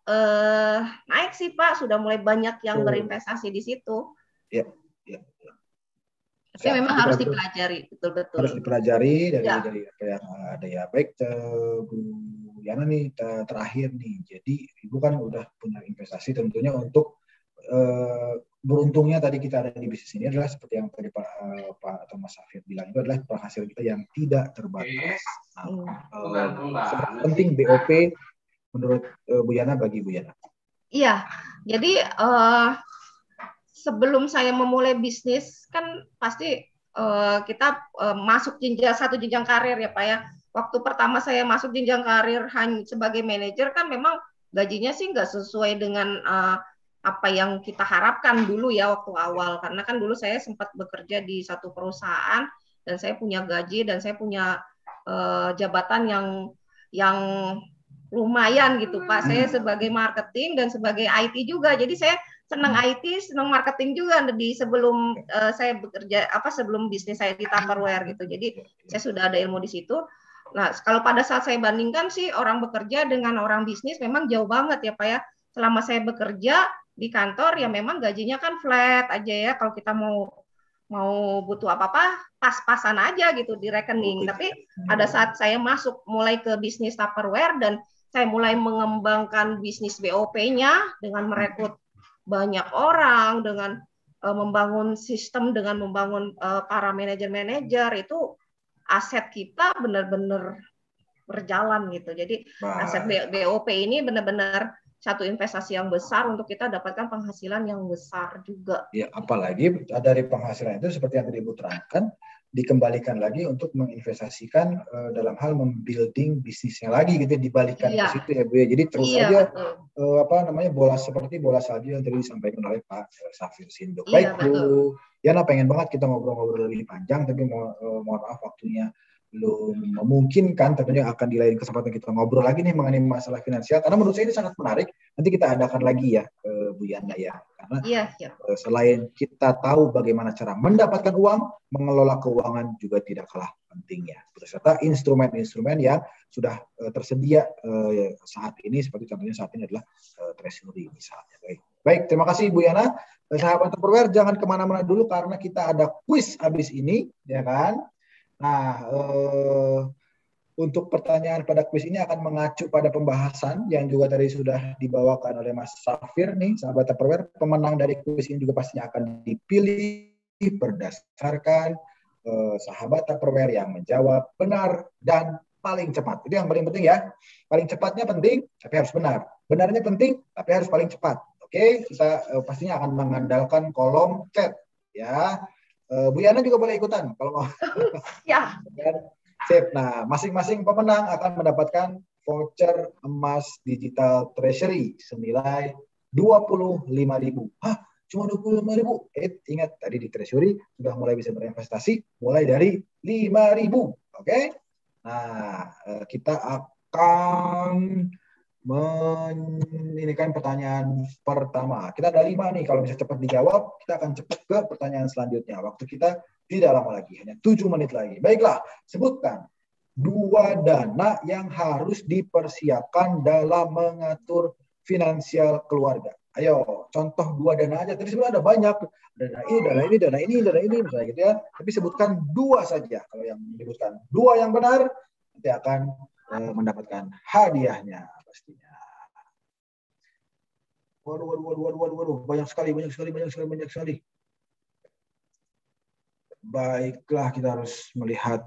Speaker 3: uh, naik sih pak. Sudah mulai banyak yang berinvestasi di situ.
Speaker 1: Ya.
Speaker 3: Tapi ya, memang harus dipelajari betul-betul.
Speaker 1: Harus dipelajari dari ya. dari apa yang ada ya. Baik, Bu Yana nih terakhir nih. Jadi Ibu kan udah punya investasi tentunya untuk uh, beruntungnya tadi kita ada di bisnis ini adalah seperti yang tadi Pak uh, Pak Thomas Safir bilang itu adalah penghasilan kita yang tidak terbatas. Nah, uh, penting BOP menurut uh, Bu Yana bagi Bu Yana.
Speaker 3: Iya, jadi uh, sebelum saya memulai bisnis kan pasti uh, kita uh, masuk jenjang satu jenjang karir ya Pak ya. Waktu pertama saya masuk jenjang karir hanya sebagai manajer kan memang gajinya sih nggak sesuai dengan uh, apa yang kita harapkan dulu ya waktu awal karena kan dulu saya sempat bekerja di satu perusahaan dan saya punya gaji dan saya punya uh, jabatan yang yang lumayan gitu Pak. Saya hmm. sebagai marketing dan sebagai IT juga. Jadi saya senang hmm. IT, senang marketing juga di sebelum uh, saya bekerja apa sebelum bisnis saya di Tupperware gitu. Jadi saya sudah ada ilmu di situ. Nah, kalau pada saat saya bandingkan sih orang bekerja dengan orang bisnis memang jauh banget ya Pak ya. Selama saya bekerja di kantor ya memang gajinya kan flat aja ya kalau kita mau mau butuh apa-apa pas-pasan aja gitu di rekening. Tapi pada saat saya masuk mulai ke bisnis Tupperware dan saya mulai mengembangkan bisnis BOP-nya dengan merekrut banyak orang dengan uh, membangun sistem dengan membangun uh, para manajer-manajer itu aset kita benar-benar berjalan gitu. Jadi aset BOP ini benar-benar satu investasi yang besar untuk kita dapatkan penghasilan yang besar juga.
Speaker 1: Ya, apalagi dari penghasilan itu seperti yang tadi Ibu terangkan, dikembalikan lagi untuk menginvestasikan uh, dalam hal membuilding bisnisnya lagi gitu dibalikan iya. ke situ ya Bu ya. Jadi terus iya, aja uh, apa namanya bola seperti bola salju yang tadi disampaikan oleh Pak uh, Safir Sindo. Iya, Baik Bu Yana pengen banget kita ngobrol-ngobrol lebih panjang tapi uh, mohon maaf waktunya belum memungkinkan tentunya akan di lain kesempatan kita ngobrol lagi nih mengenai masalah finansial karena menurut saya ini sangat menarik. Nanti kita adakan lagi ya Bu Yana ya. Karena iya, iya. Uh, selain kita tahu bagaimana cara mendapatkan uang mengelola keuangan juga tidak kalah pentingnya beserta instrumen-instrumen yang sudah uh, tersedia uh, saat ini seperti contohnya saat ini adalah treasury misalnya. Baik baik terima kasih Bu Yana. Sahabat Tupperware jangan ke mana-mana dulu karena kita ada quiz habis ini ya kan Nah, eh, untuk pertanyaan pada kuis ini akan mengacu pada pembahasan yang juga tadi sudah dibawakan oleh Mas Safir nih, sahabat Tupperware. Pemenang dari kuis ini juga pastinya akan dipilih berdasarkan eh, sahabat Tupperware yang menjawab benar dan paling cepat. Itu yang paling penting ya. Paling cepatnya penting, tapi harus benar. Benarnya penting, tapi harus paling cepat. Oke, kita eh, pastinya akan mengandalkan kolom chat ya Uh, Bu Yana juga boleh ikutan kalau mau. [LAUGHS]
Speaker 3: ya.
Speaker 1: Sip. Nah, masing-masing pemenang akan mendapatkan voucher emas digital treasury senilai 25.000. Hah, cuma 25.000? Eh, ingat tadi di treasury sudah mulai bisa berinvestasi mulai dari 5.000. Oke? Okay? Nah, eh, kita akan kan pertanyaan pertama. Kita ada lima nih, kalau bisa cepat dijawab, kita akan cepat ke pertanyaan selanjutnya. Waktu kita tidak lama lagi, hanya tujuh menit lagi. Baiklah, sebutkan dua dana yang harus dipersiapkan dalam mengatur finansial keluarga. Ayo, contoh dua dana aja. Tadi sebenarnya ada banyak. Dana ini, dana ini, dana ini, dana ini, misalnya gitu ya. Tapi sebutkan dua saja. Kalau yang menyebutkan dua yang benar, nanti akan eh, mendapatkan hadiahnya pastinya. Waduh, waduh, waduh, waduh, waduh, waduh, banyak sekali, banyak sekali, banyak sekali, banyak sekali. Baiklah, kita harus melihat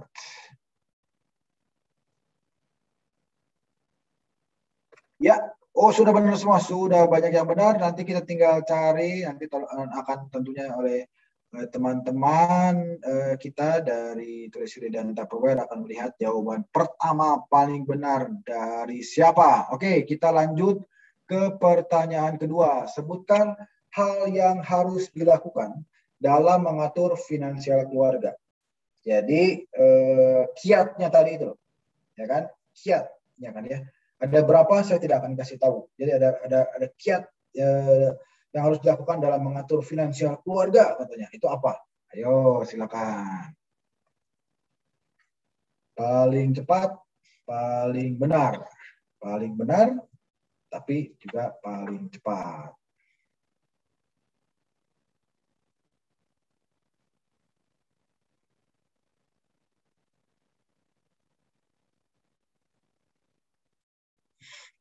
Speaker 1: Ya, oh sudah benar semua, sudah banyak yang benar. Nanti kita tinggal cari, nanti akan tentunya oleh teman-teman uh, kita dari Treasury dan Tupperware akan melihat jawaban pertama paling benar dari siapa. Oke, kita lanjut ke pertanyaan kedua. Sebutkan hal yang harus dilakukan dalam mengatur finansial keluarga. Jadi uh, kiatnya tadi itu, ya kan? Kiatnya kan ya. Ada berapa saya tidak akan kasih tahu. Jadi ada ada ada kiat uh, yang harus dilakukan dalam mengatur finansial keluarga katanya. Itu apa? Ayo silakan. Paling cepat, paling benar. Paling benar, tapi juga paling cepat.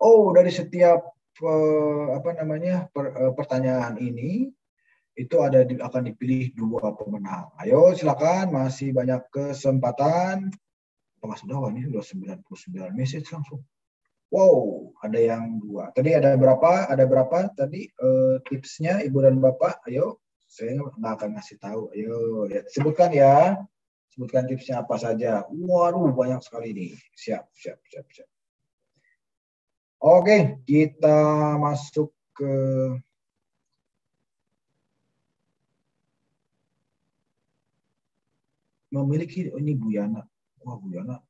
Speaker 1: Oh, dari setiap apa namanya per, pertanyaan ini itu ada di, akan dipilih dua pemenang. Ayo silakan masih banyak kesempatan. Sudah wah ini sudah 99 message langsung. Wow, ada yang dua. Tadi ada berapa? Ada berapa tadi uh, tipsnya Ibu dan Bapak? Ayo, saya nggak akan ngasih tahu. Ayo, ya. sebutkan ya. Sebutkan tipsnya apa saja. Waduh, banyak sekali nih. Siap, siap, siap, siap. Oke, kita masuk ke memiliki oh ini Bu Yana. Wah, Bu Yana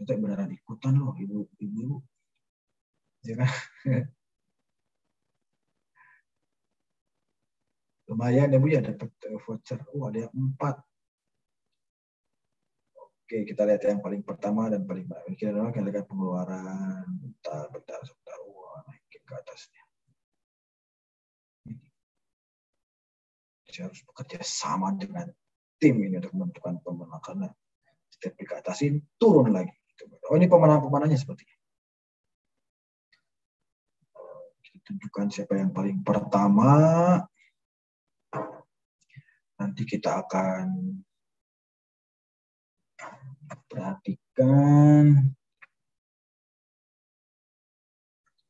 Speaker 1: ternyata beneran ikutan loh ibu ibu ya kan? [LAUGHS] Lumayan ya bu ya dapat eh, voucher. Oh ada yang empat oke kita lihat yang paling pertama dan paling banyak kita lihat pengeluaran. Bentar bentar sebentar. Wah naikin ke atasnya. Saya harus bekerja sama dengan tim ini untuk menentukan pemenang karena setiap dikatasin turun lagi. Oh ini pemenang-pemenangnya seperti ini. Kita tunjukkan siapa yang paling pertama. Nanti kita akan perhatikan.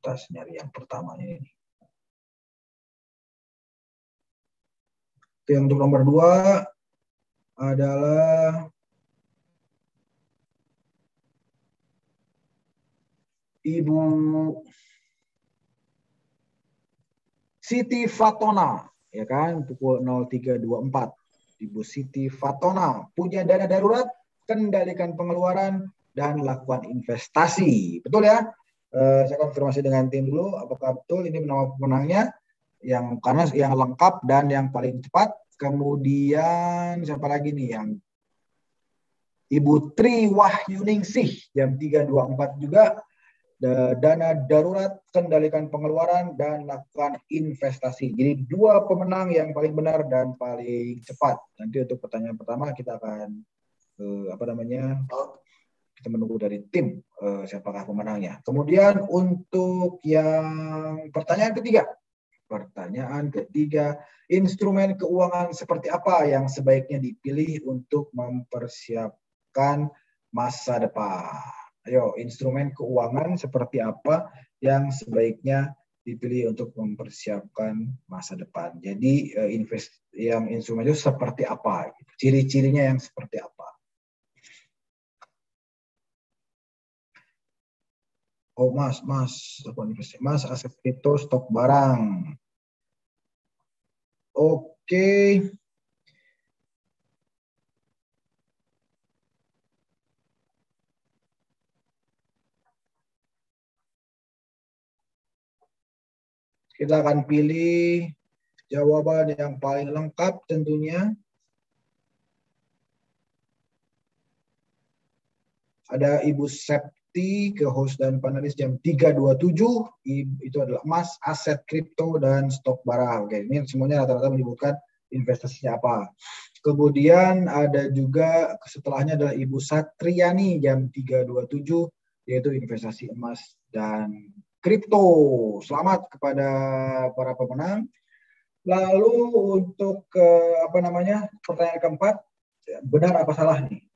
Speaker 1: Kita nyari yang pertamanya ini. Yang untuk nomor dua adalah Ibu Siti Fatona, ya kan, pukul 0324. Ibu Siti Fatona punya dana darurat, kendalikan pengeluaran, dan lakukan investasi. Betul ya? Uh, saya konfirmasi dengan tim dulu, apakah betul ini nama pemenangnya? Yang karena yang lengkap dan yang paling cepat. Kemudian siapa lagi nih yang Ibu Tri Wahyuningsih jam 324 juga dana darurat, kendalikan pengeluaran, dan lakukan investasi. Jadi dua pemenang yang paling benar dan paling cepat. Nanti untuk pertanyaan pertama kita akan uh, apa namanya kita menunggu dari tim uh, siapakah pemenangnya. Kemudian untuk yang pertanyaan ketiga, pertanyaan ketiga, instrumen keuangan seperti apa yang sebaiknya dipilih untuk mempersiapkan masa depan? Ayo, instrumen keuangan seperti apa yang sebaiknya dipilih untuk mempersiapkan masa depan. Jadi eh, invest yang instrumen itu seperti apa? Ciri-cirinya yang seperti apa? Oh mas, mas, mas aset itu stok barang. Oke. Kita akan pilih jawaban yang paling lengkap tentunya. Ada Ibu Septi ke host dan panelis jam 3.27. Itu adalah emas, aset kripto, dan stok barang. Oke, ini semuanya rata-rata menyebutkan investasinya apa. Kemudian ada juga setelahnya adalah Ibu Satriani jam 3.27 yaitu investasi emas dan kripto. Selamat kepada para pemenang. Lalu untuk apa namanya pertanyaan keempat, benar apa salah nih?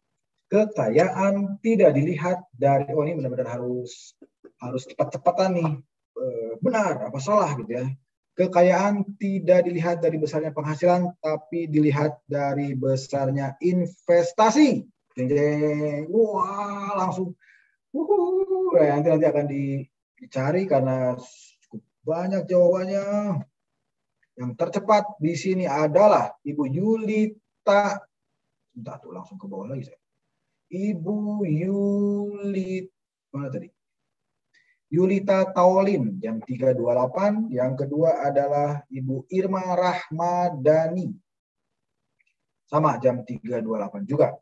Speaker 1: Kekayaan tidak dilihat dari oh ini benar-benar harus harus cepat-cepatan nih. E, benar apa salah gitu ya? Kekayaan tidak dilihat dari besarnya penghasilan, tapi dilihat dari besarnya investasi. Jeng, jeng. Wah langsung, Uhuh. nanti nanti akan di dicari karena cukup banyak jawabannya. Yang tercepat di sini adalah Ibu Yulita. Entah tuh langsung ke bawah lagi saya. Ibu Yulita mana tadi? Yulita Taulin jam 328. Yang kedua adalah Ibu Irma Rahmadani. Sama jam 328 juga.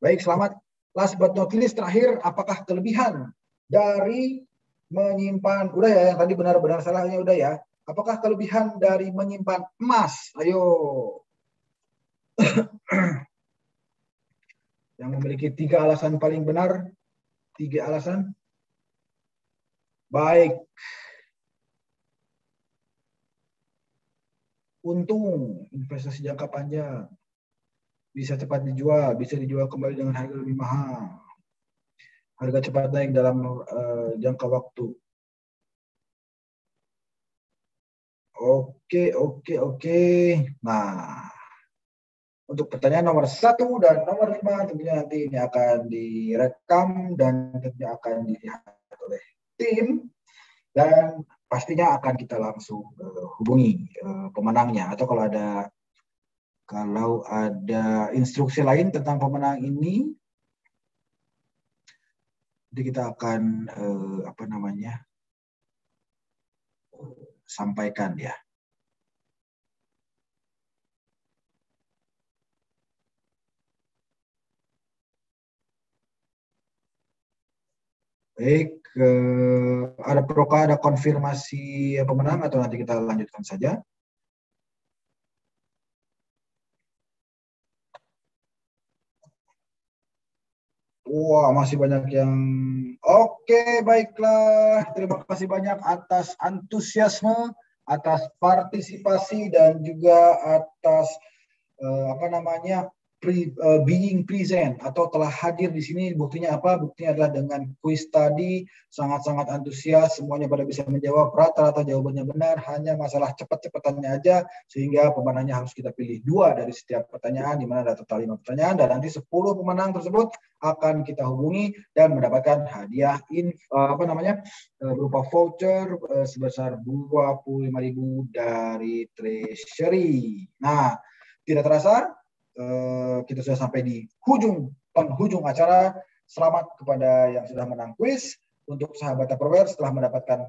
Speaker 1: Baik, selamat. Last but not least terakhir, apakah kelebihan dari menyimpan udah ya yang tadi benar-benar salahnya udah ya apakah kelebihan dari menyimpan emas ayo [CLEARS THROAT] yang memiliki tiga alasan paling benar, tiga alasan baik, untung, investasi jangka panjang, bisa cepat dijual, bisa dijual kembali dengan harga lebih mahal, harga cepat naik dalam uh, jangka waktu. Oke, oke, oke. Nah, untuk pertanyaan nomor satu dan nomor lima tentunya nanti ini akan direkam dan tentunya akan dilihat oleh tim. Dan pastinya akan kita langsung uh, hubungi uh, pemenangnya. Atau kalau ada kalau ada instruksi lain tentang pemenang ini jadi kita akan uh, apa namanya sampaikan ya Baik, eh, ada proka ada konfirmasi pemenang atau nanti kita lanjutkan saja? Wah, masih banyak yang oke, baiklah. Terima kasih banyak atas antusiasme, atas partisipasi dan juga atas eh, apa namanya pre, uh, being present atau telah hadir di sini buktinya apa? Buktinya adalah dengan kuis tadi sangat-sangat antusias, semuanya pada bisa menjawab rata-rata jawabannya benar, hanya masalah cepat-cepatannya aja sehingga pemenangnya harus kita pilih dua dari setiap pertanyaan di mana ada total lima pertanyaan dan nanti 10 pemenang tersebut akan kita hubungi dan mendapatkan hadiah in, uh, apa namanya? Uh, berupa voucher uh, sebesar 25.000 dari Treasury. Nah, tidak terasa Eh, kita sudah sampai di hujung penghujung acara. Selamat kepada yang sudah menang kuis. Untuk sahabat Tupperware setelah mendapatkan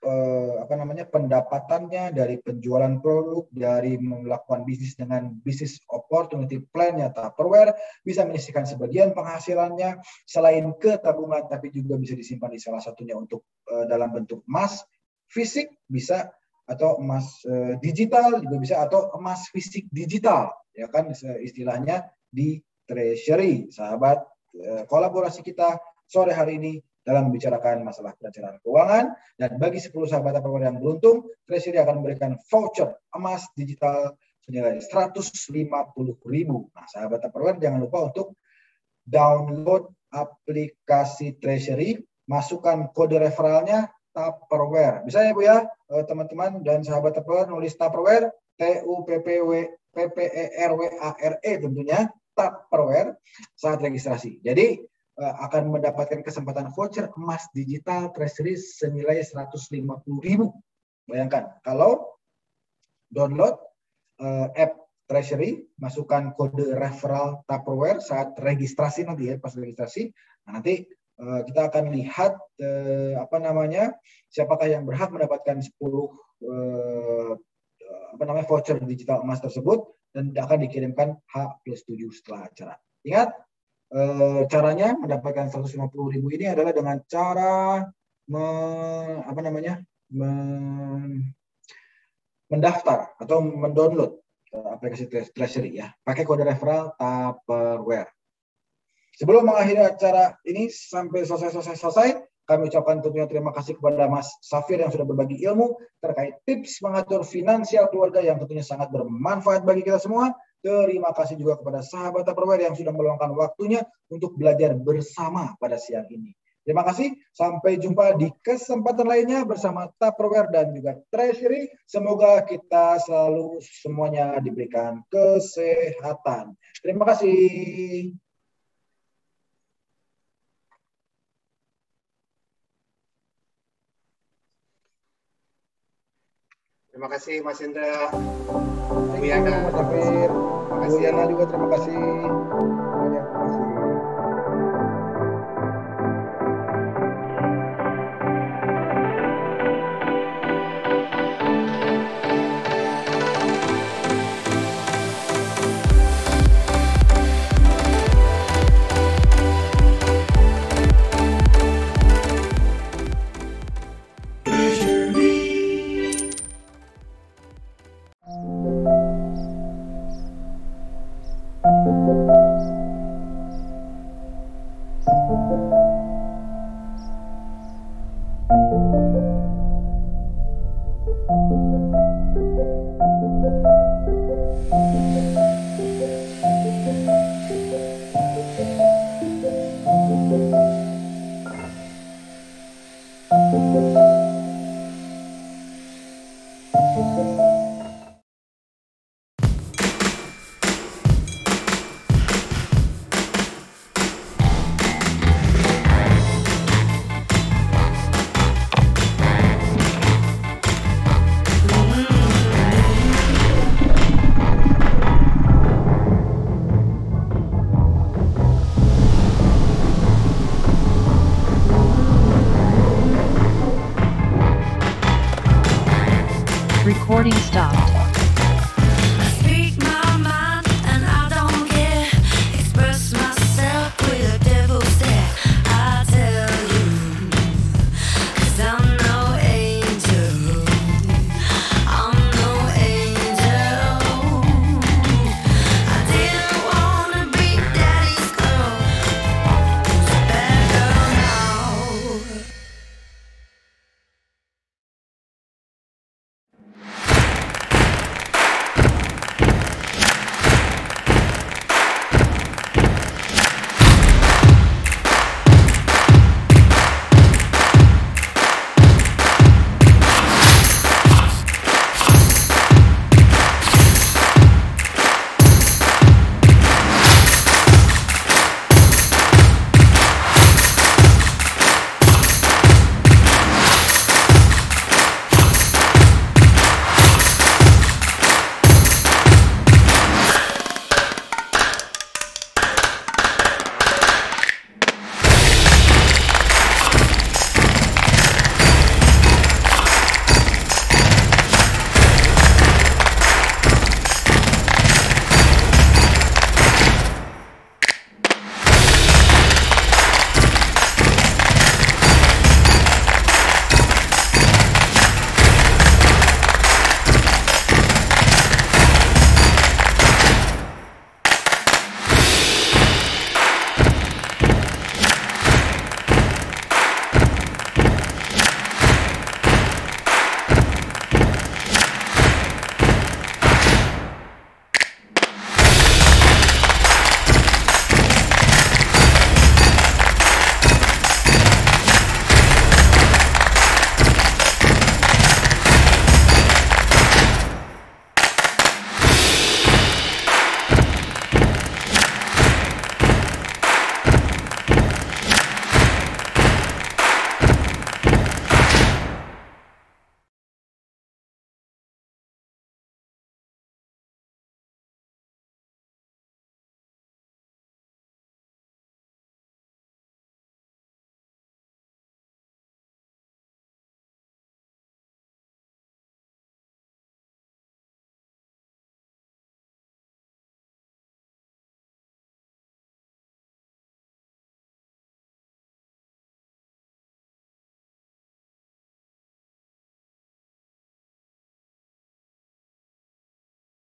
Speaker 1: eh, apa namanya pendapatannya dari penjualan produk, dari melakukan bisnis dengan bisnis opportunity plan-nya Tupperware, bisa menyisihkan sebagian penghasilannya selain ke tabungan, tapi juga bisa disimpan di salah satunya untuk eh, dalam bentuk emas fisik bisa atau emas eh, digital juga bisa atau emas fisik digital ya kan istilahnya di treasury sahabat eh, kolaborasi kita sore hari ini dalam membicarakan masalah perencanaan keuangan dan bagi 10 sahabat apa yang beruntung treasury akan memberikan voucher emas digital senilai 150 ribu. Nah, sahabat Tupperware jangan lupa untuk download aplikasi Treasury, masukkan kode referralnya Tupperware. Bisa ya Bu ya, eh, teman-teman dan sahabat Tupperware nulis Tupperware, T U P P W PPERWARE tentunya Tupperware saat registrasi. Jadi eh, akan mendapatkan kesempatan voucher emas digital Treasury senilai 150.000. Bayangkan kalau download uh, app Treasury, masukkan kode referral Tupperware saat registrasi nanti ya pas registrasi. Nah, nanti uh, kita akan lihat uh, apa namanya siapakah yang berhak mendapatkan 10 uh, apa namanya voucher digital emas tersebut dan akan dikirimkan H plus 7 setelah acara. Ingat, e, caranya mendapatkan 150 ribu ini adalah dengan cara me, apa namanya me, mendaftar atau mendownload eh, aplikasi Treasury ya. Pakai kode referral Tupperware. Sebelum mengakhiri acara ini sampai selesai-selesai selesai, kami ucapkan tentunya terima kasih kepada Mas Safir yang sudah berbagi ilmu terkait tips mengatur finansial keluarga yang tentunya sangat bermanfaat bagi kita semua. Terima kasih juga kepada sahabat Tupperware yang sudah meluangkan waktunya untuk belajar bersama pada siang ini. Terima kasih. Sampai jumpa di kesempatan lainnya bersama Tupperware dan juga Treasury. Semoga kita selalu semuanya diberikan kesehatan. Terima kasih.
Speaker 2: Terima kasih Mas Indra.
Speaker 1: Bu Yana. Terima kasih. Yana juga terima kasih.